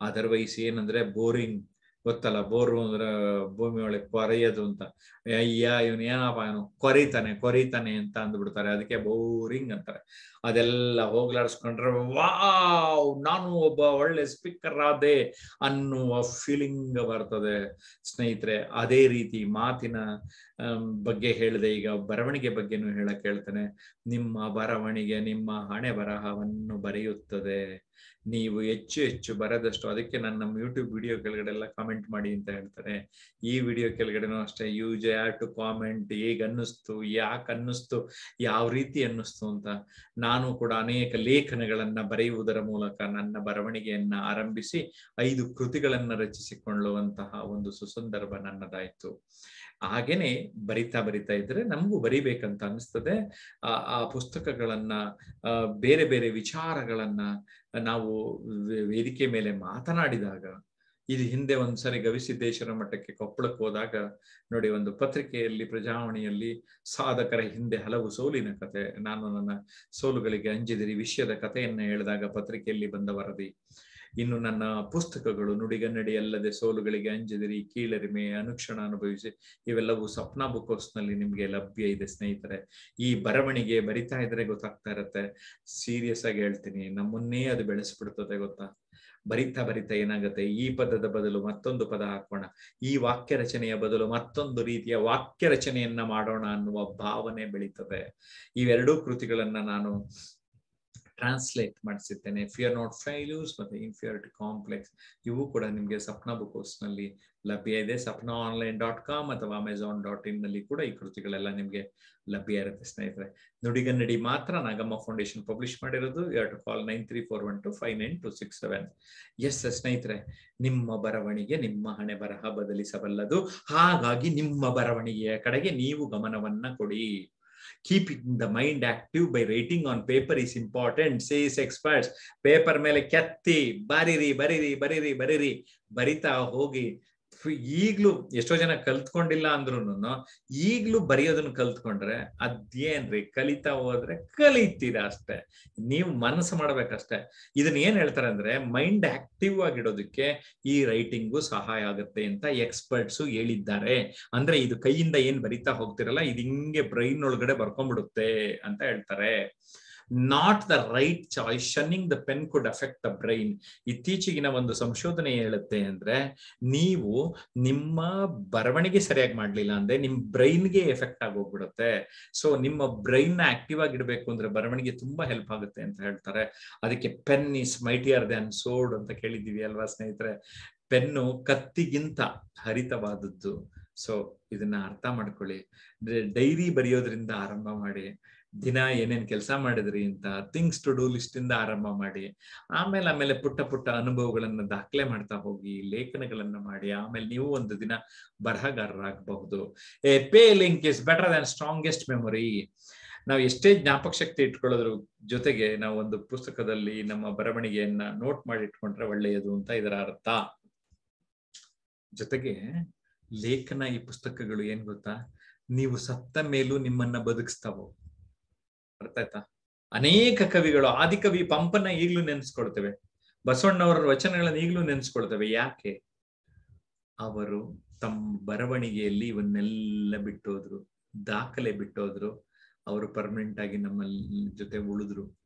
ಅದರ್ವೈಸ್ ಏನಂದ್ರೆ ಬೋರಿಂಗ್. ಗೊತ್ತಲ್ಲ ಬೋರು ಅಂದ್ರೆ ಭೂಮಿ ಒಳಗೆ ಕೊರೆಯೋದು ಅಂತ. ಅಯ್ಯ ಇವನು ಏನಪ್ಪ, ಇವನು ಕೊರಿತಾನೆ ಕೊರಿತಾನೆ ಅಂತ ಅಂದ್ಬಿಡ್ತಾರೆ. ಅದಕ್ಕೆ ಬೋರಿಂಗ್ ಅಂತಾರೆ. ಅದೆಲ್ಲ ಹೋಗ್ಲಾಡಿಸ್ಕೊಂಡ್ರೆ, ವಾವ್, ನಾನು ಒಬ್ಬ ಒಳ್ಳೆ ಸ್ಪೀಕರ್ ಆದೆ ಅನ್ನುವ ಫೀಲಿಂಗ್ ಬರ್ತದೆ. ಸ್ನೇಹಿತರೆ, ಅದೇ ರೀತಿ ಮಾತಿನ ಬಗ್ಗೆ ಹೇಳಿದೆ, ಈಗ ಬರವಣಿಗೆ ಬಗ್ಗೆನೂ ಹೇಳಕ್ ಹೇಳ್ತೇನೆ. ನಿಮ್ಮ ಬರವಣಿಗೆ, ನಿಮ್ಮ ಹಣೆ ಬರಹವನ್ನು ಬರೆಯುತ್ತದೆ. ನೀವು ಹೆಚ್ಚು ಹೆಚ್ಚು ಬರದಷ್ಟು ಅದಕ್ಕೆ ನಾನು ನಮ್ಮ ಯೂಟ್ಯೂಬ್ ವಿಡಿಯೋ ಕೆಳಗಡೆ ಕಾಮೆಂಟ್ ಮಾಡಿ ಅಂತ ಹೇಳ್ತಾರೆ. ಈ ವಿಡಿಯೋ ಕೆಳಗಡೆನೂ ಅಷ್ಟೇ ಯೂಸ್ ಆರ್ ಟು ಕಾಮೆಂಟ್ ಹೇಗೆ ಅನ್ನಿಸ್ತು, ಯಾಕೆ ಅನ್ನಿಸ್ತು, ಯಾವ ರೀತಿ ಅನ್ನಿಸ್ತು ಅಂತ. ನಾನು ಕೂಡ ಅನೇಕ ಲೇಖನಗಳನ್ನ ಬರೆಯುವುದರ ಮೂಲಕ ನನ್ನ ಬರವಣಿಗೆಯನ್ನ ಆರಂಭಿಸಿ, ಐದು ಕೃತಿಗಳನ್ನ ರಚಿಸಿಕೊಳ್ಳುವಂತಹ ಒಂದು ಸುಸಂದರ್ಭ ನನ್ನದಾಯ್ತು. ಹಾಗೇನೆ ಬರಿತಾ ಬರಿತಾ ಇದ್ರೆ ನಮಗೂ ಬರಿಬೇಕಂತ ಅನಿಸ್ತದೆ ಆ ಪುಸ್ತಕಗಳನ್ನ ಬೇರೆ ಬೇರೆ ವಿಚಾರಗಳನ್ನ ನಾವು ವೇದಿಕೆ ಮೇಲೆ ಮಾತನಾಡಿದಾಗ, ಇದು ಹಿಂದೆ ಒಂದ್ಸರಿ ಗವಿಸಿದ್ದೇಶ್ವರ ಮಠಕ್ಕೆ ಕೊಪ್ಪಳಕ್ಕೆ ಹೋದಾಗ, ನೋಡಿ ಒಂದು ಪತ್ರಿಕೆಯಲ್ಲಿ, ಪ್ರಜಾವಣಿಯಲ್ಲಿ ಸಾಧಕರ ಹಿಂದೆ ಹಲವು ಸೋಲಿನ ಕತೆ. ನಾನು ನನ್ನ ಸೋಲುಗಳಿಗೆ ಅಂಜಿದಿರಿ ವಿಷಯದ ಕಥೆಯನ್ನ ಹೇಳಿದಾಗ ಪತ್ರಿಕೆಯಲ್ಲಿ ಬಂದ ವರದಿ ಇನ್ನು ನನ್ನ ಪುಸ್ತಕಗಳು ನುಡಿಗನ್ನಡಿ ಅಲ್ಲದೆ ಸೋಲುಗಳಿಗೆ ಅಂಜದಿರಿ, ಕೀಳರಿಮೆ, ಅನುಕ್ಷಣ ಅನುಭವಿಸಿ, ಇವೆಲ್ಲವೂ ಸಪ್ನಾ ಬುಕ್ ಹೌಸ್ನಲ್ಲಿ ನಿಮ್ಗೆ ಲಭ್ಯ ಇದೆ ಸ್ನೇಹಿತರೆ. ಈ ಬರವಣಿಗೆ ಬರಿತಾ ಇದ್ರೆ ಗೊತ್ತಾಗ್ತಾ ಇರತ್ತೆ. ಸೀರಿಯಸ್ ಆಗಿ ಹೇಳ್ತೀನಿ. ನಮ್ಮನ್ನೇ ಅದು ಬೆಳೆಸ್ಬಿಡ್ತದೆ ಗೊತ್ತಾ? ಬರಿತಾ ಬರಿತಾ ಏನಾಗುತ್ತೆ? ಈ ಪದದ ಬದಲು ಮತ್ತೊಂದು ಪದ ಹಾಕೋಣ. ಈ ವಾಕ್ಯ ರಚನೆಯ ಬದಲು ಮತ್ತೊಂದು ರೀತಿಯ ವಾಕ್ಯ ರಚನೆಯನ್ನ ಮಾಡೋಣ ಅನ್ನುವ ಭಾವನೆ ಬೆಳೀತದೆ. ಇವೆರಡೂ ಕೃತಿಗಳನ್ನ ನಾನು ಟ್ರಾನ್ಸ್ಲೇಟ್ ಮಾಡಿಸಿದ್ದೇನೆ ಫಿಯರ್ ನಾಟ್ ಫೈಲ್ಯೂಸ್ ಮತ್ತೆ ಇನ್ಫಿಯರಿಟಿ ಕಾಂಪ್ಲೆಕ್ಸ್ ಇವು ಕೂಡ ನಿಮಗೆ ಸಪ್ನ ಬುಕ್ ಹೌಸ್ನಲ್ಲಿ ಲಭ್ಯ ಇದೆ. ಸಪ್ನಾ ಆನ್ಲೈನ್ ಡಾಟ್ ಕಾಮ್ ಅಥವಾ ಅಮೆಝಾನ್ ಡಾಟ್ ಇನ್ನಲ್ಲಿ ಕೂಡ ಈ ಕೃತಿಗಳೆಲ್ಲ ನಿಮಗೆ ಲಭ್ಯ ಇರುತ್ತೆ ಸ್ನೇಹಿತರೆ. ನುಡಿಗನ್ನಡಿ ಮಾತ್ರ ನಾಗಮ್ಮ ಫೌಂಡೇಶನ್ ಪಬ್ಲಿಷ್ ಮಾಡಿರೋದು. ಎರಡು call nine three four one two five nine two six seven S ಸ್ನೇಹಿತರೆ, ನಿಮ್ಮ ಬರವಣಿಗೆ, ನಿಮ್ಮ ಹಣೆ ಬರಹ ಬದಲಿಸಬಲ್ಲದು. ಹಾಗಾಗಿ ನಿಮ್ಮ ಬರವಣಿಗೆಯ ಕಡೆಗೆ ನೀವು ಗಮನವನ್ನ ಕೊಡಿ. keeping the mind active by writing on paper is important says experts paper ಮೇಲೆ ಕೆತ್ತಿ ಬರೀರಿ ಬರೀರಿ ಬರೀರಿ ಬರೀರಿ ಬರಿತಾ ಹೋಗಿ ಈಗ್ಲೂ ಎಷ್ಟೋ ಜನ ಕಲ್ತ್ಕೊಂಡಿಲ್ಲ ಅಂದ್ರೂನು ಈಗ್ಲೂ ಬರೆಯೋದನ್ನ ಕಲ್ತ್ಕೊಂಡ್ರೆ ಅದೇನ್ರಿ ಕಲಿತಾ ಹೋದ್ರೆ ಕಲಿತೀರಾ ಅಷ್ಟೇ. ನೀವು ಮನಸ್ಸು ಮಾಡ್ಬೇಕಷ್ಟೇ. ಇದನ್ನ ಏನ್ ಹೇಳ್ತಾರೆ ಅಂದ್ರೆ ಮೈಂಡ್ ಆಕ್ಟಿವ್ ಆಗಿಡೋದಕ್ಕೆ ಈ ರೈಟಿಂಗು ಸಹಾಯ ಆಗುತ್ತೆ ಅಂತ ಎಕ್ಸ್ಪರ್ಟ್ಸ್ ಹೇಳಿದ್ದಾರೆ. ಅಂದ್ರೆ ಇದು ಕೈಯಿಂದ ಏನ್ ಬರಿತಾ ಹೋಗ್ತಿರಲ್ಲ, ಇದು ಹಿಂಗೆ ಬ್ರೈನ್ ಒಳಗಡೆ ಬರ್ಕೊಂಡ್ಬಿಡುತ್ತೆ ಅಂತ ಹೇಳ್ತಾರೆ. Not the right choice shunning the pen could affect the brain ಇತ್ತೀಚೆಗಿನ ಒಂದು ಸಂಶೋಧನೆ ಹೇಳುತ್ತೆ ಅಂದ್ರೆ, ನೀವು ನಿಮ್ಮ ಬರವಣಿಗೆ ಸರಿಯಾಗಿ ಮಾಡ್ಲಿಲ್ಲ ಅಂದ್ರೆ ನಿಮ್ ಬ್ರೈನ್ಗೆ ಎಫೆಕ್ಟ್ ಆಗೋಗ್ಬಿಡುತ್ತೆ. ಸೊ ನಿಮ್ಮ ಬ್ರೈನ್ ಆಕ್ಟಿವ್ ಆಗಿಡ್ಬೇಕು ಅಂದ್ರೆ ಬರವಣಿಗೆ ತುಂಬಾ ಹೆಲ್ಪ್ ಆಗುತ್ತೆ ಅಂತ ಹೇಳ್ತಾರೆ. ಅದಕ್ಕೆ pen is mightier than sword ಅಂತ ಕೇಳಿದೀವಿ ಅಲ್ವಾ ಸ್ನೇಹಿತರೆ? ಪೆನ್ನು ಕತ್ತಿಗಿಂತ ಹರಿತವಾದದ್ದು. ಸೊ ಇದನ್ನ ಅರ್ಥ ಮಾಡ್ಕೊಳ್ಳಿ. ಡೈರಿ ಬರೆಯೋದ್ರಿಂದ ಆರಂಭ ಮಾಡಿ, ದಿನ ಏನೇನ್ ಕೆಲಸ ಮಾಡಿದ್ರಿ ಅಂತ ಥಿಂಗ್ಸ್ ಟು ಡೂ ಲಿಸ್ಟ್ ಇಂದ ಆರಂಭ ಮಾಡಿ, ಆಮೇಲೆ ಆಮೇಲೆ ಪುಟ್ಟ ಪುಟ್ಟ ಅನುಭವಗಳನ್ನ ದಾಖಲೆ ಮಾಡ್ತಾ ಹೋಗಿ, ಲೇಖನಗಳನ್ನ ಮಾಡಿ, ಆಮೇಲೆ ನೀವು ಒಂದು ದಿನ ಬರಹಗಾರರಾಗಬಹುದು. A pale ink is better than strongest memory. ನಾವು ಎಷ್ಟೇ ಜ್ಞಾಪಕ ಶಕ್ತಿ ಇಟ್ಕೊಳ್ಳೋದ್ರ ಜೊತೆಗೆ ನಾವು ಒಂದು ಪುಸ್ತಕದಲ್ಲಿ ನಮ್ಮ ಬರವಣಿಗೆಯನ್ನ ನೋಟ್ ಮಾಡಿ ಇಟ್ಕೊಂಡ್ರೆ ಒಳ್ಳೆಯದು ಅಂತ ಇದರ ಅರ್ಥ. ಜೊತೆಗೆ ಲೇಖನ ಈ ಪುಸ್ತಕಗಳು ಏನ್ ಗೊತ್ತಾ? ನೀವು ಸತ್ತ ಮೇಲೂ ನಿಮ್ಮನ್ನ ಬದುಕಿಸ್ತಾವ? ಅರ್ಥ ಆಯ್ತಾ? ಅನೇಕ ಕವಿಗಳು ಆದಿಕವಿ ಪಂಪನ ಈಗ್ಲೂ ನೆನ್ಸ್ಕೊಳ್ತೇವೆ. ಬಸವಣ್ಣವರ ವಚನಗಳನ್ನ ಈಗ್ಲೂ ನೆನ್ಸ್ಕೊಳ್ತೇವೆ. ಯಾಕೆ? ಅವರು ತಮ್ಮ ಬರವಣಿಗೆಯಲ್ಲಿ ಇವನ್ನೆಲ್ಲ ಬಿಟ್ಟೋದ್ರು, ದಾಖಲೆ ಬಿಟ್ಟೋದ್ರು. ಅವರು ಪರ್ಮನೆಂಟ್ ಆಗಿ ನಮ್ಮ ಜೊತೆ ಉಳಿದ್ರು.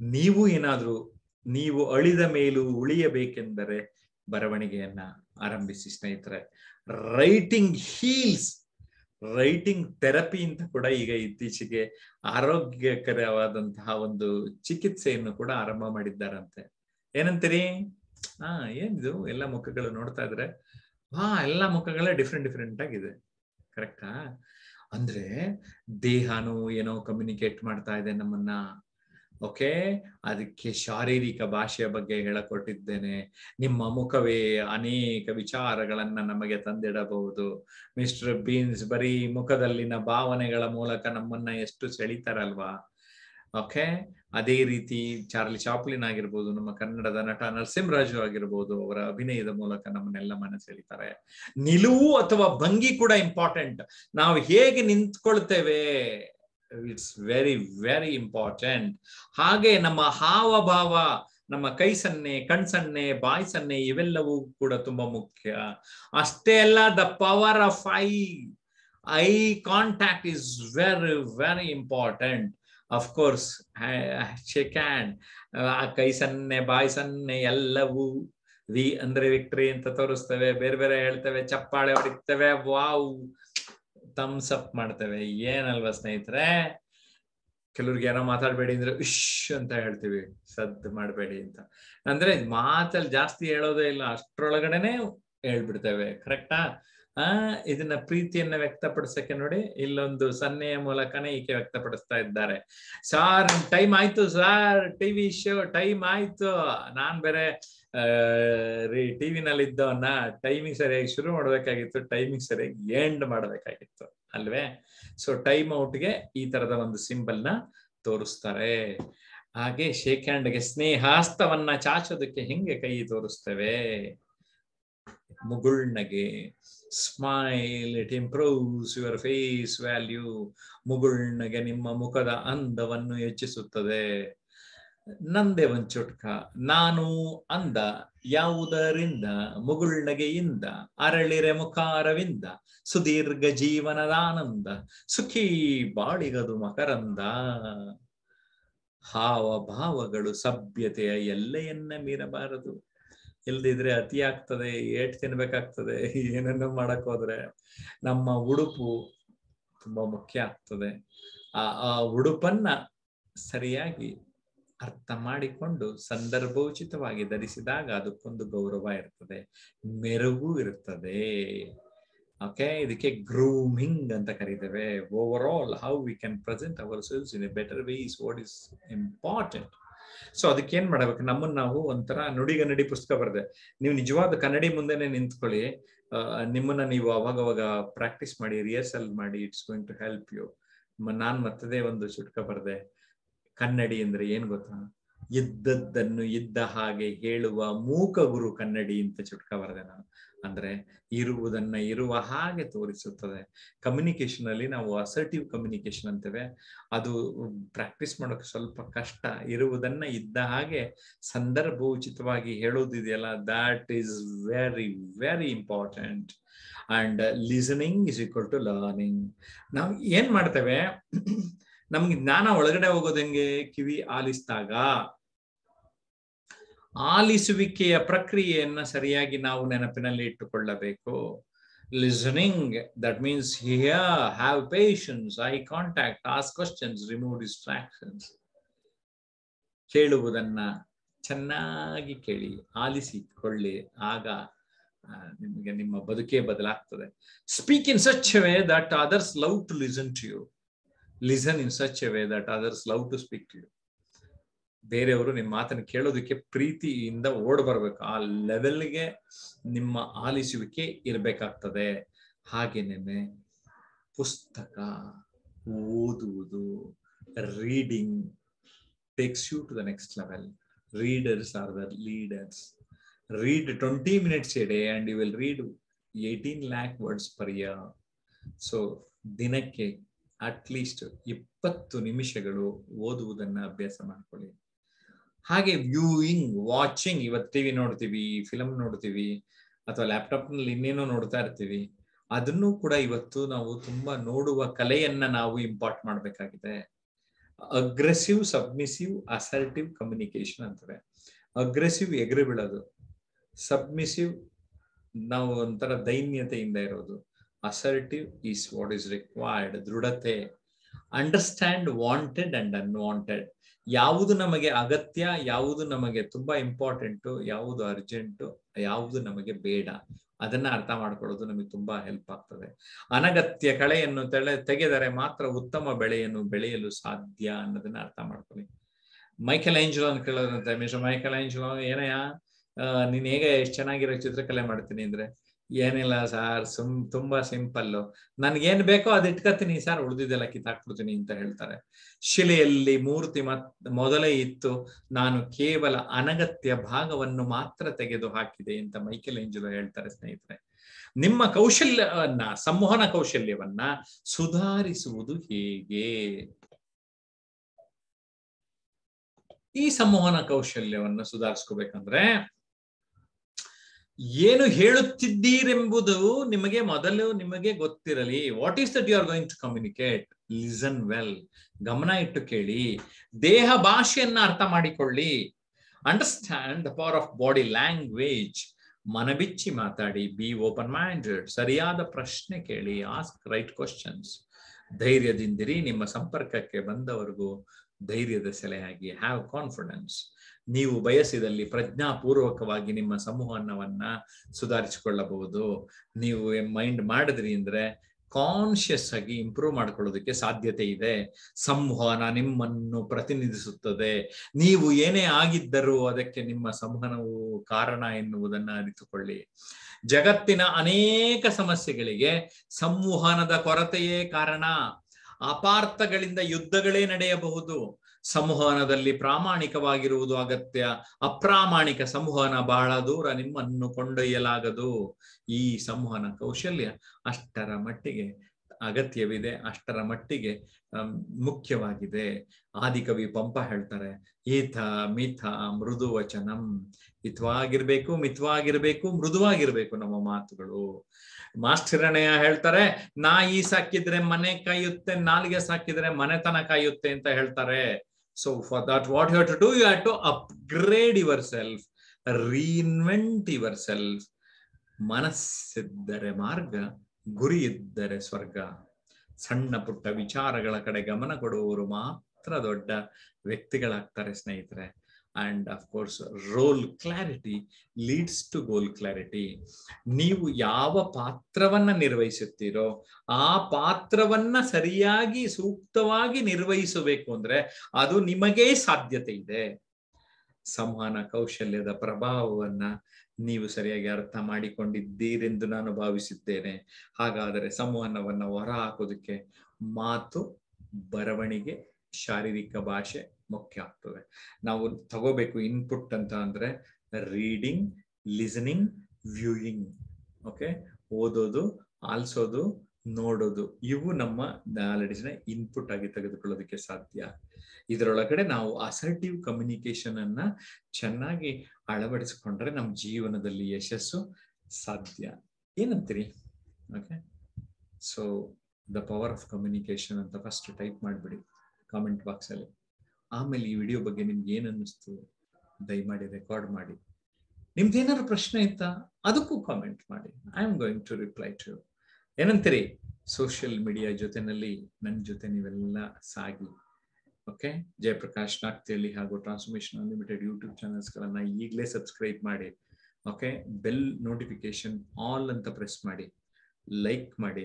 ನೀವು ಏನಾದ್ರೂ, ನೀವು ಅಳಿದ ಮೇಲೂ ಉಳಿಯಬೇಕೆಂದರೆ ಬರವಣಿಗೆಯನ್ನ ಆರಂಭಿಸಿ ಸ್ನೇಹಿತರೆ. ರೈಟಿಂಗ್ ಹೀಲ್ಸ್ ರೈಟಿಂಗ್ ಥೆರಪಿ ಅಂತ ಕೂಡ ಈಗ ಇತ್ತೀಚೆಗೆ ಆರೋಗ್ಯಕರವಾದಂತಹ ಒಂದು ಚಿಕಿತ್ಸೆಯನ್ನು ಕೂಡ ಆರಂಭ ಮಾಡಿದ್ದಾರಂತೆ. ಏನಂತೀರಿ? ಹಾ ಏನಿದು? ಎಲ್ಲ ಮುಖಗಳು ನೋಡ್ತಾ ಇದ್ರೆ ಹಾ ಎಲ್ಲ ಮುಖಗಳೇ ಡಿಫ್ರೆಂಟ್ ಡಿಫ್ರೆಂಟ್ ಆಗಿದೆ. ಕರೆಕ್ಟಾ ಅಂದ್ರೆ ದೇಹನು ಏನೋ ಕಮ್ಯುನಿಕೇಟ್ ಮಾಡ್ತಾ ಇದೆ ನಮ್ಮನ್ನ. ಓಕೆ? ಅದಕ್ಕೆ ಶಾರೀರಿಕ ಭಾಷೆಯ ಬಗ್ಗೆ ಹೇಳಕೊಟ್ಟಿದ್ದೇನೆ. ನಿಮ್ಮ ಮುಖವೇ ಅನೇಕ ವಿಚಾರಗಳನ್ನ ನಮಗೆ ತಂದಿಡಬಹುದು. ಮಿಸ್ಟರ್ ಬೀನ್ಸ್ ಬರೀ ಮುಖದಲ್ಲಿನ ಭಾವನೆಗಳ ಮೂಲಕ ನಮ್ಮನ್ನ ಎಷ್ಟು ಸೆಳಿತಾರಲ್ವಾ? ಓಕೆ? ಅದೇ ರೀತಿ ಚಾರ್ಲಿ ಚಾಪ್ಲಿನ್ ಆಗಿರ್ಬೋದು, ನಮ್ಮ ಕನ್ನಡದ ನಟ ನರಸಿಂಹರಾಜು ಆಗಿರ್ಬೋದು, ಅವರ ಅಭಿನಯದ ಮೂಲಕ ನಮ್ಮನ್ನೆಲ್ಲ ಮನಸ್ಸೆಳಿತಾರೆ ನಿಲುವು ಅಥವಾ ಭಂಗಿ ಕೂಡ ಇಂಪಾರ್ಟೆಂಟ್ ನಾವು ಹೇಗೆ ನಿಂತ್ಕೊಳ್ತೇವೆ? ಇಟ್ಸ್ ವೆರಿ ವೆರಿ ಇಂಪಾರ್ಟೆಂಟ್ ಹಾಗೆ ನಮ್ಮ ಹಾವಭಾವ ನಮ್ಮ ಕೈ ಸನ್ನೆ, ಕಣ್ ಸನ್ನೆ, ಬಾಯಿ ಸನ್ನೆ ಇವೆಲ್ಲವೂ ಕೂಡ ತುಂಬಾ ಮುಖ್ಯ. ಅಷ್ಟೇ ಅಲ್ಲ the power of eye eye contact is very very important of course shake hand ಆ ಕೈ ಸನ್ನೆ, ಬಾಯಿ ಸನ್ನೆ ಎಲ್ಲವೂ ವಿ ಅಂದ್ರೆ ವಿಕ್ಟ್ರಿ ಅಂತ ತೋರಿಸ್ತವೆ, ಬೇರೆ ಬೇರೆ ಹೇಳ್ತವೆ, ಚಪ್ಪಾಳೆ ಹೊಡಿತವೆ, ವಾವ್. ಥಮ್ಸ್ ಅಪ್ ಮಾಡ್ತೇವೆ. ಏನಲ್ವಾ ಸ್ನೇಹಿತರೆ? ಕೆಲವ್ರಿಗೆ ಏನೋ ಮಾತಾಡ್ಬೇಡಿ ಅಂದ್ರೆ ಇಶ್ ಅಂತ ಹೇಳ್ತೀವಿ. ಸದ್ದು ಮಾಡಬೇಡಿ ಅಂತ. ಅಂದ್ರೆ ಮಾತಲ್ಲಿ ಜಾಸ್ತಿ ಹೇಳೋದೇ ಇಲ್ಲ. ಅಷ್ಟ್ರೊಳಗಡೆನೆ ಹೇಳ್ಬಿಡ್ತೇವೆ. ಕರೆಕ್ಟಾ ಆ, ಇದನ್ನ ಪ್ರೀತಿಯನ್ನ ವ್ಯಕ್ತಪಡಿಸಕ್ಕೆ ನೋಡಿ ಇಲ್ಲೊಂದು ಸನ್ನೆಯ ಮೂಲಕನೇ ಈಕೆ ವ್ಯಕ್ತಪಡಿಸ್ತಾ ಇದ್ದಾರೆ. ಸಾರ್ ಟೈಮ್ ಆಯ್ತು ಸಾರ್ ಟಿವಿ ಶೋ ಟೈಮ್ ಆಯ್ತು. ನಾನ್ ಬೇರೆ ಟಿವಿನಲ್ಲಿ ಇದ್ದವನ್ನ ಟೈಮಿಂಗ್ ಸರಿಯಾಗಿ ಶುರು ಮಾಡ್ಬೇಕಾಗಿತ್ತು ಟೈಮಿಂಗ್ ಸರಿಯಾಗಿ ಎಂಡ್ ಮಾಡ್ಬೇಕಾಗಿತ್ತು, ಅಲ್ವೇ? ಸೊ ಟೈಮ್ ಔಟ್ಗೆ ಈ ತರದ ಒಂದು ಸಿಂಬಲ್ನ ತೋರಿಸ್ತಾರೆ. ಹಾಗೆ ಶೇಕ್ ಹ್ಯಾಂಡ್ಗೆ ಸ್ನೇಹಾಸ್ತವನ್ನ ಚಾಚೋದಕ್ಕೆ ಹೆಂಗೆ ಕೈ ತೋರಿಸ್ತೇವೆ. ಮುಗುಳ್ನಗೆ smile it improves your face value ಮುಗುಳ್ನಗೆ ನಿಮ್ಮ ಮುಖದ ಅಂದವನ್ನು ಹೆಚ್ಚಿಸುತ್ತದೆ. ನಂದೆ ಒಂದ್ ಚುಟ್ಕ, ನಾನು ಅಂದ, ಯಾವುದರಿಂದ? ಮುಗುಳ್ನಗೆಯಿಂದ ಅರಳಿರೆ ಮುಖಾರವಿಂದ, ಸುದೀರ್ಘ ಜೀವನದ ಆನಂದ, ಸುಖಿ ಬಾಳಿಗದು ಮಕರಂದ. ಹಾವ ಭಾವಗಳು ಸಭ್ಯತೆಯ ಎಲ್ಲೆಯನ್ನ ಮೀರಬಾರದು. ಇಲ್ದಿದ್ರೆ ಅತಿ ಆಗ್ತದೆ, ಏಟ್ ತಿನ್ಬೇಕಾಗ್ತದೆ ಏನನ್ನ ಮಾಡಕ್ ಹೋದ್ರೆ ನಮ್ಮ ಉಡುಪು ತುಂಬಾ ಮುಖ್ಯ ಆಗ್ತದೆ. ಆ ಆ ಉಡುಪನ್ನ ಸರಿಯಾಗಿ ಅರ್ಥ ಮಾಡಿಕೊಂಡು ಸಂದರ್ಭೋಚಿತವಾಗಿ ಧರಿಸಿದಾಗ ಅದಕ್ಕೊಂದು ಗೌರವ ಇರ್ತದೆ, ಮೆರುಗು ಇರ್ತದೆ. ಓಕೆ ಇದಕ್ಕೆ ಗ್ರೂಮಿಂಗ್ ಅಂತ ಕರೀತೇವೆ. Over all how we can present our selves in a better ways what is important so ಅದಕ್ಕೆ ಏನ್ ಮಾಡ್ಬೇಕು? ನಮ್ಮನ್ನ ನಾವು ಒಂಥರ ನುಡಿಗ ನಡಿ ಪುಸ್ತಕ ಬರ್ದೆ. ನೀವು ನಿಜವಾದ ಕನ್ನಡಿ ಮುಂದೆನೆ ನಿಂತ್ಕೊಳ್ಳಿ. ನಿಮ್ಮನ್ನ ನೀವು ಅವಾಗವಾಗ ಪ್ರಾಕ್ಟೀಸ್ ಮಾಡಿ ರಿಹರ್ಸಲ್ ಮಾಡಿ it's going to help you ನಾನ್ ಮತ್ತದೇ ಒಂದು ಚುಟ್ಕ ಬರ್ದೆ. ಕನ್ನಡಿ ಅಂದ್ರೆ ಏನ್ ಗೊತ್ತಾ? ಇದ್ದದ್ದನ್ನು ಇದ್ದ ಹಾಗೆ ಹೇಳುವ ಮೂಕ ಗುರು ಕನ್ನಡಿ ಅಂತ ಚುಟ್ಕ ಬರದೆ ನಾನು. ಅಂದ್ರೆ ಇರುವುದನ್ನ ಇರುವ ಹಾಗೆ ತೋರಿಸುತ್ತದೆ. ಕಮ್ಯುನಿಕೇಶನ್ ಅಲ್ಲಿ ನಾವು ಅಸರ್ಟಿವ್ ಕಮ್ಯುನಿಕೇಶನ್ ಅಂತೇವೆ. ಅದು ಪ್ರಾಕ್ಟೀಸ್ ಮಾಡೋಕೆ ಸ್ವಲ್ಪ ಕಷ್ಟ. ಇರುವುದನ್ನ ಇದ್ದ ಹಾಗೆ ಸಂದರ್ಭೋಚಿತವಾಗಿ ಹೇಳೋದಿದೆಯಲ್ಲ that is very very important and listening is equal to learning ನಾವು ಏನ್ ಮಾಡ್ತೇವೆ? ನಮ್ಗೆ ಜ್ಞಾನ ಒಳಗಡೆ ಹೋಗೋದಂಗೆ ಹೆಂಗೆ ಕಿವಿ ಆಲಿಸಿದಾಗ? ಆಲಿಸುವಿಕೆಯ ಪ್ರಕ್ರಿಯೆಯನ್ನ ಸರಿಯಾಗಿ ನಾವು ನೆನಪಿನಲ್ಲಿ ಇಟ್ಟುಕೊಳ್ಳಬೇಕು. Listening that means hear have patience eye contact ask questions remove distractions ಕೇಳುವುದನ್ನ ಚೆನ್ನಾಗಿ ಕೇಳಿ, ಆಲಿಸಿಕೊಳ್ಳಿ. ಆಗ ನಿಮಗೆ ನಿಮ್ಮ ಬದುಕೇ ಬದಲಾಗ್ತದೆ. Speak in such way that others love to listen to you listen in such way that others love to speak to you ಬೇರೆಯವರು ನಿಮ್ಮ ಮಾತನ್ನು ಕೇಳೋದಕ್ಕೆ ಪ್ರೀತಿಯಿಂದ ಓಡ್ ಬರ್ಬೇಕು. ಆ ಲೆವೆಲ್ಗೆ ನಿಮ್ಮ ಆಲಿಸುವಿಕೆ ಇರಬೇಕಾಗ್ತದೆ. ಹಾಗೇನೇನೆ ಪುಸ್ತಕ ಓದುವುದು reading takes you to the next level readers are the leaders read twenty minutes a day and you will read eighteen lakh words per year so ದಿನಕ್ಕೆ ಅಟ್ಲೀಸ್ಟ್ ಇಪ್ಪತ್ತು ನಿಮಿಷಗಳು ಓದುವುದನ್ನ ಅಭ್ಯಾಸ ಮಾಡ್ಕೊಳ್ಳಿ. ಹಾಗೆ ವ್ಯೂಯಿಂಗ್ ವಾಚಿಂಗ್ ಇವತ್ತು ಟಿವಿ ನೋಡ್ತೀವಿ ಫಿಲಮ್ ನೋಡ್ತೀವಿ, ಅಥವಾ ಲ್ಯಾಪ್ಟಾಪ್ನಲ್ಲಿ ಇನ್ನೇನೋ ನೋಡ್ತಾ ಇರ್ತೀವಿ, ಅದನ್ನು ಕೂಡ ಇವತ್ತು ನಾವು ತುಂಬಾ ನೋಡುವ ಕಲೆಯನ್ನ ನಾವು ಇಂಪಾರ್ಟ್ ಮಾಡಬೇಕಾಗಿದೆ. ಅಗ್ರೆಸಿವ್ ಸಬ್ಮಿಸಿವ್ ಅಸರ್ಟಿವ್ ಕಮ್ಯುನಿಕೇಶನ್ ಅಂತಾರೆ. ಅಗ್ರೆಸಿವ್ ಎಗರಿ ಬೀಳೋದು. ಸಬ್ಮಿಸಿವ್ ನಾವು ಒಂಥರ ದೈನ್ಯತೆಯಿಂದ ಇರೋದು. Assertive is what is required ದೃಢತೆ. Understand wanted and unwanted ಯಾವುದು ನಮಗೆ ಅಗತ್ಯ, ಯಾವುದು ನಮಗೆ ತುಂಬಾ ಇಂಪಾರ್ಟೆಂಟು ಯಾವುದು ಅರ್ಜೆಂಟು ಯಾವುದು ನಮಗೆ ಬೇಡ, ಅದನ್ನ ಅರ್ಥ ಮಾಡ್ಕೊಳ್ಳೋದು ನಮಗೆ ತುಂಬಾ ಹೆಲ್ಪ್ ಆಗ್ತದೆ. ಅನಗತ್ಯ ಕಳೆಯನ್ನು ತೆಳೆ, ತೆಗೆದರೆ ಮಾತ್ರ ಉತ್ತಮ ಬೆಳೆಯನ್ನು ಬೆಳೆಯಲು ಸಾಧ್ಯ ಅನ್ನೋದನ್ನ ಅರ್ಥ ಮಾಡ್ಕೊಳ್ಳಿ. ಮೈಕೆಲ್ ಆಂಜಲೋ ಅಂತ ಕೇಳೋದಂತೆ ಮಿಸ್ಟರ್ ಮೈಕೆಲ್ ಆಂಜಲೋ ಏನಯ್ಯ ನೀನ್ ಹೇಗೆ ಎಷ್ಟು ಚೆನ್ನಾಗಿರೋ ಚಿತ್ರಕಲೆ ಮಾಡ್ತೀನಿ ಅಂದ್ರೆ ಏನಿಲ್ಲ ಸರ್, ಸುಮ್ ತುಂಬಾ ಸಿಂಪಲ್ ನನ್ಗೇನ್ ಬೇಕೋ ಅದ್ ಇಟ್ಕತೀನಿ ಸರ್, ಉಳಿದಿದ್ದೆಲ್ಲ ಕಿತ್ತಾಕ್ಬಿಡ್ತೀನಿ ಅಂತ ಹೇಳ್ತಾರೆ. ಶಿಲೆಯಲ್ಲಿ ಮೂರ್ತಿ ಮತ್, ಮೊದಲೇ ಇತ್ತು. ನಾನು ಕೇವಲ ಅನಗತ್ಯ ಭಾಗವನ್ನು ಮಾತ್ರ ತೆಗೆದು ಹಾಕಿದೆ ಅಂತ ಮೈಕೆಲ್ ಎಂಜಲು ಹೇಳ್ತಾರೆ ಸ್ನೇಹಿತರೆ. ನಿಮ್ಮ ಕೌಶಲ್ಯವನ್ನ, ಸಂವಹನ ಕೌಶಲ್ಯವನ್ನ ಸುಧಾರಿಸುವುದು ಹೇಗೆ? ಈ ಸಂವಹನ ಕೌಶಲ್ಯವನ್ನು ಸುಧಾರಿಸ್ಕೋಬೇಕಂದ್ರೆ ಏನು ಹೇಳುತ್ತಿದ್ದೀರೆಂಬುದು ನಿಮಗೆ ಮೊದಲು ನಿಮಗೆ ಗೊತ್ತಿರಲಿ. What is that you are going to communicate listen well ಗಮನ ಇಟ್ಟು ಕೇಳಿ. ದೇಹ ಭಾಷೆಯನ್ನ ಅರ್ಥ ಮಾಡಿಕೊಳ್ಳಿ. Understand the power of body language ಮನಬಿಚ್ಚಿ ಮಾತಾಡಿ. ಬಿ ಓಪನ್ ಮೈಂಡೆಡ್ ಸರಿಯಾದ ಪ್ರಶ್ನೆ ಕೇಳಿ. ಆಸ್ಕ್ ರೈಟ್ ಕ್ವಶನ್ಸ್ ಧೈರ್ಯದಿಂದಿರಿ. ನಿಮ್ಮ ಸಂಪರ್ಕಕ್ಕೆ ಬಂದವರೆಗೂ ಧೈರ್ಯದ ಸೆಲೆಯಾಗಿ. ಹ್ಯಾವ್ ಕಾನ್ಫಿಡೆನ್ಸ್ ನೀವು ಬಯಸಿದಲ್ಲಿ ಪ್ರಜ್ಞಾಪೂರ್ವಕವಾಗಿ ನಿಮ್ಮ ಸಂವಹನವನ್ನ ಸುಧಾರಿಸಿಕೊಳ್ಳಬಹುದು. ನೀವು ಮೈಂಡ್ ಮಾಡಿದ್ರಿ ಅಂದ್ರೆ ಕಾನ್ಶಿಯಸ್ ಆಗಿ ಇಂಪ್ರೂವ್ ಮಾಡ್ಕೊಳ್ಳೋದಕ್ಕೆ ಸಾಧ್ಯತೆ ಇದೆ. ಸಂವಹನ ನಿಮ್ಮನ್ನು ಪ್ರತಿನಿಧಿಸುತ್ತದೆ. ನೀವು ಏನೇ ಆಗಿದ್ದರೂ ಅದಕ್ಕೆ ನಿಮ್ಮ ಸಂವಹನವು ಕಾರಣ ಎನ್ನುವುದನ್ನು ಅರಿತುಕೊಳ್ಳಿ. ಜಗತ್ತಿನ ಅನೇಕ ಸಮಸ್ಯೆಗಳಿಗೆ ಸಂವಹನದ ಕೊರತೆಯೇ ಕಾರಣ. ಅಪಾರ್ಥಗಳಿಂದ ಯುದ್ಧಗಳೇ ನಡೆಯಬಹುದು. ಸಂವಹನದಲ್ಲಿ ಪ್ರಾಮಾಣಿಕವಾಗಿರುವುದು ಅಗತ್ಯ. ಅಪ್ರಾಮಾಣಿಕ ಸಂವಹನ ಬಹಳ ದೂರ ನಿಮ್ಮನ್ನು ಕೊಂಡೊಯ್ಯಲಾಗದು. ಈ ಸಂವಹನ ಕೌಶಲ್ಯ ಅಷ್ಟರ ಮಟ್ಟಿಗೆ ಅಗತ್ಯವಿದೆ, ಅಷ್ಟರ ಮಟ್ಟಿಗೆ ಮುಖ್ಯವಾಗಿದೆ. ಆದಿಕವಿ ಪಂಪ ಹೇಳ್ತಾರೆ, ಈಥ ಮಿಥ ಮೃದು ವಚನಂ ಹಿತವಾಗಿರ್ಬೇಕು ಮಿತವಾಗಿರ್ಬೇಕು ಮೃದುವಾಗಿರ್ಬೇಕು ನಮ್ಮ ಮಾತುಗಳು. ಮಾಸ್ಟಿರಣಯ ಹೇಳ್ತಾರೆ ನಾಯಿ ಸಾಕಿದ್ರೆ ಮನೆ ಕಾಯುತ್ತೆ, ನಾಲಿಗೆ ಸಾಕಿದ್ರೆ ಮನೆತನ ಕಾಯುತ್ತೆ ಅಂತ ಹೇಳ್ತಾರೆ. So far that what you to do you have to upgrade yourself reinvent yourself ಮನಸ್ಸಿದ್ದರೆ ಮಾರ್ಗ ಗುರಿ ಇದ್ದರೆ ಸ್ವರ್ಗ. ಸಣ್ಣ ಪುಟ್ಟ ವಿಚಾರಗಳ ಕಡೆ ಗಮನ ಕೊಡುವವರು ಮಾತ್ರ ದೊಡ್ಡ ವ್ಯಕ್ತಿಗಳಾಗ್ತಾರೆ ಸ್ನೇಹಿತರೆ. And of course role clarity leads to goal clarity ನೀವು ಯಾವ ಪಾತ್ರವನ್ನ ನಿರ್ವಹಿಸುತ್ತೀರೋ, ಆ ಪಾತ್ರವನ್ನ ಸರಿಯಾಗಿ, ಸೂಕ್ತವಾಗಿ ನಿರ್ವಹಿಸಬೇಕು ಅಂದ್ರೆ ಅದು ನಿಮಗೇ ಸಾಧ್ಯತೆ ಇದೆ. ಸಂವಹನ ಕೌಶಲ್ಯದ ಪ್ರಭಾವವನ್ನ ನೀವು ಸರಿಯಾಗಿ ಅರ್ಥ ಮಾಡಿಕೊಂಡಿದ್ದೀರೆಂದು ನಾನು ಭಾವಿಸಿದ್ದೇನೆ. ಹಾಗಾದರೆ ಸಂವಹನವನ್ನು ಹೊರ ಹಾಕೋದಕ್ಕೆ ಮಾತು ಬರವಣಿಗೆ, ಶಾರೀರಿಕ ಭಾಷೆ ಮುಖ್ಯ ಆಗ್ತದೆ. ನಾವು ತಗೋಬೇಕು ಇನ್ಪುಟ್ ಅಂತ ಅಂದ್ರೆ ರೀಡಿಂಗ್ ಲಿಸನಿಂಗ್ ವ್ಯೂಯಿಂಗ್ ಓಕೆ ಓದೋದು, ಆಲ್ಸೋದು, ನೋಡೋದು, ಇವು ನಮ್ಮ ನಾಲೆಡ್ಜ್ನ ಇನ್ಪುಟ್ ಆಗಿ ತೆಗೆದುಕೊಳ್ಳೋದಕ್ಕೆ ಸಾಧ್ಯ. ಇದರೊಳಗಡೆ ನಾವು ಅಸರ್ಟಿವ್ ಕಮ್ಯುನಿಕೇಶನ್ ಅನ್ನ ಚೆನ್ನಾಗಿ ಅಳವಡಿಸಿಕೊಂಡ್ರೆ ನಮ್ಮ ಜೀವನದಲ್ಲಿ ಯಶಸ್ಸು ಸಾಧ್ಯ. ಏನಂತೀರಿ? Okay so the power of communication ಅಂತ ಫಸ್ಟ್ ಟೈಪ್ ಮಾಡಿಬಿಡಿ ಕಾಮೆಂಟ್ ಬಾಕ್ಸಲ್ಲಿ ಆಮೇಲೆ ಈ ವಿಡಿಯೋ ಬಗ್ಗೆ ನಿಮ್ಗೆ ಏನ್ ಅನ್ನಿಸ್ತು? ದಯಮಾಡಿ ರೆಕಾರ್ಡ್ ಮಾಡಿ. ನಿಮ್ದು ಏನಾದ್ರು ಪ್ರಶ್ನೆ ಇತ್ತಾ? ಅದಕ್ಕೂ ಕಾಮೆಂಟ್ ಮಾಡಿ. I am going to reply to ಏನಂತೀರಿ? ಸೋಷಿಯಲ್ ಮೀಡಿಯಾ ಜೊತೆನಲ್ಲಿ ನನ್ನ ಜೊತೆ ನೀವೆಲ್ಲ ಸಾಗಿ. ಓಕೆ? ಜಯಪ್ರಕಾಶ್ ನಾಗ್ತಿಯಲ್ಲಿ ಹಾಗೂ ಟ್ರಾನ್ಸ್ಫರ್ಮೇಶನ್ ಅನ್ಲಿಮಿಟೆಡ್ ಯೂಟ್ಯೂಬ್ ಚಾನೆಲ್ಸ್ಗಳನ್ನ ಈಗಲೇ ಸಬ್ಸ್ಕ್ರೈಬ್ ಮಾಡಿ, ಓಕೆ? ಬೆಲ್ ನೋಟಿಫಿಕೇಶನ್ ಆಲ್ ಅಂತ ಪ್ರೆಸ್ ಮಾಡಿ ಲೈಕ್ ಮಾಡಿ.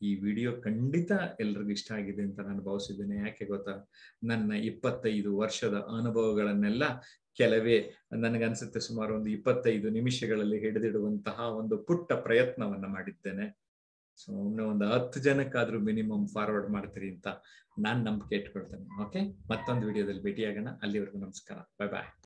ಈ ವಿಡಿಯೋ ಖಂಡಿತ ಎಲ್ರಿಗೂ ಇಷ್ಟ ಆಗಿದೆ ಅಂತ ನಾನು ಭಾವಿಸಿದ್ದೇನೆ. ಯಾಕೆ ಗೊತ್ತಾ? ನನ್ನ ಇಪ್ಪತ್ತೈದು ವರ್ಷದ ಅನುಭವಗಳನ್ನೆಲ್ಲ ಕೆಲವೇ ನನಗನ್ಸುತ್ತೆ ಸುಮಾರು ಒಂದು ಇಪ್ಪತ್ತೈದು ನಿಮಿಷಗಳಲ್ಲಿ ಹಿಡಿದಿಡುವಂತಹ ಒಂದು ಪುಟ್ಟ ಪ್ರಯತ್ನವನ್ನ ಮಾಡಿದ್ದೇನೆ. ಸೊ ಒಮ್ಮೆ ಒಂದು ಹತ್ತು ಜನಕ್ಕಾದ್ರೂ ಮಿನಿಮಮ್ ಫಾರ್ವರ್ಡ್ ಮಾಡ್ತೀರಿ ಅಂತ ನಾನು ನಂಬಿಕೆ ಇಟ್ಕೊಳ್ತೇನೆ. ಓಕೆ ಮತ್ತೊಂದು ವಿಡಿಯೋದಲ್ಲಿ ಭೇಟಿಯಾಗೋಣ. ಅಲ್ಲಿವರೆಗೂ ನಮಸ್ಕಾರ. ಬಾಯ್ ಬಾಯ್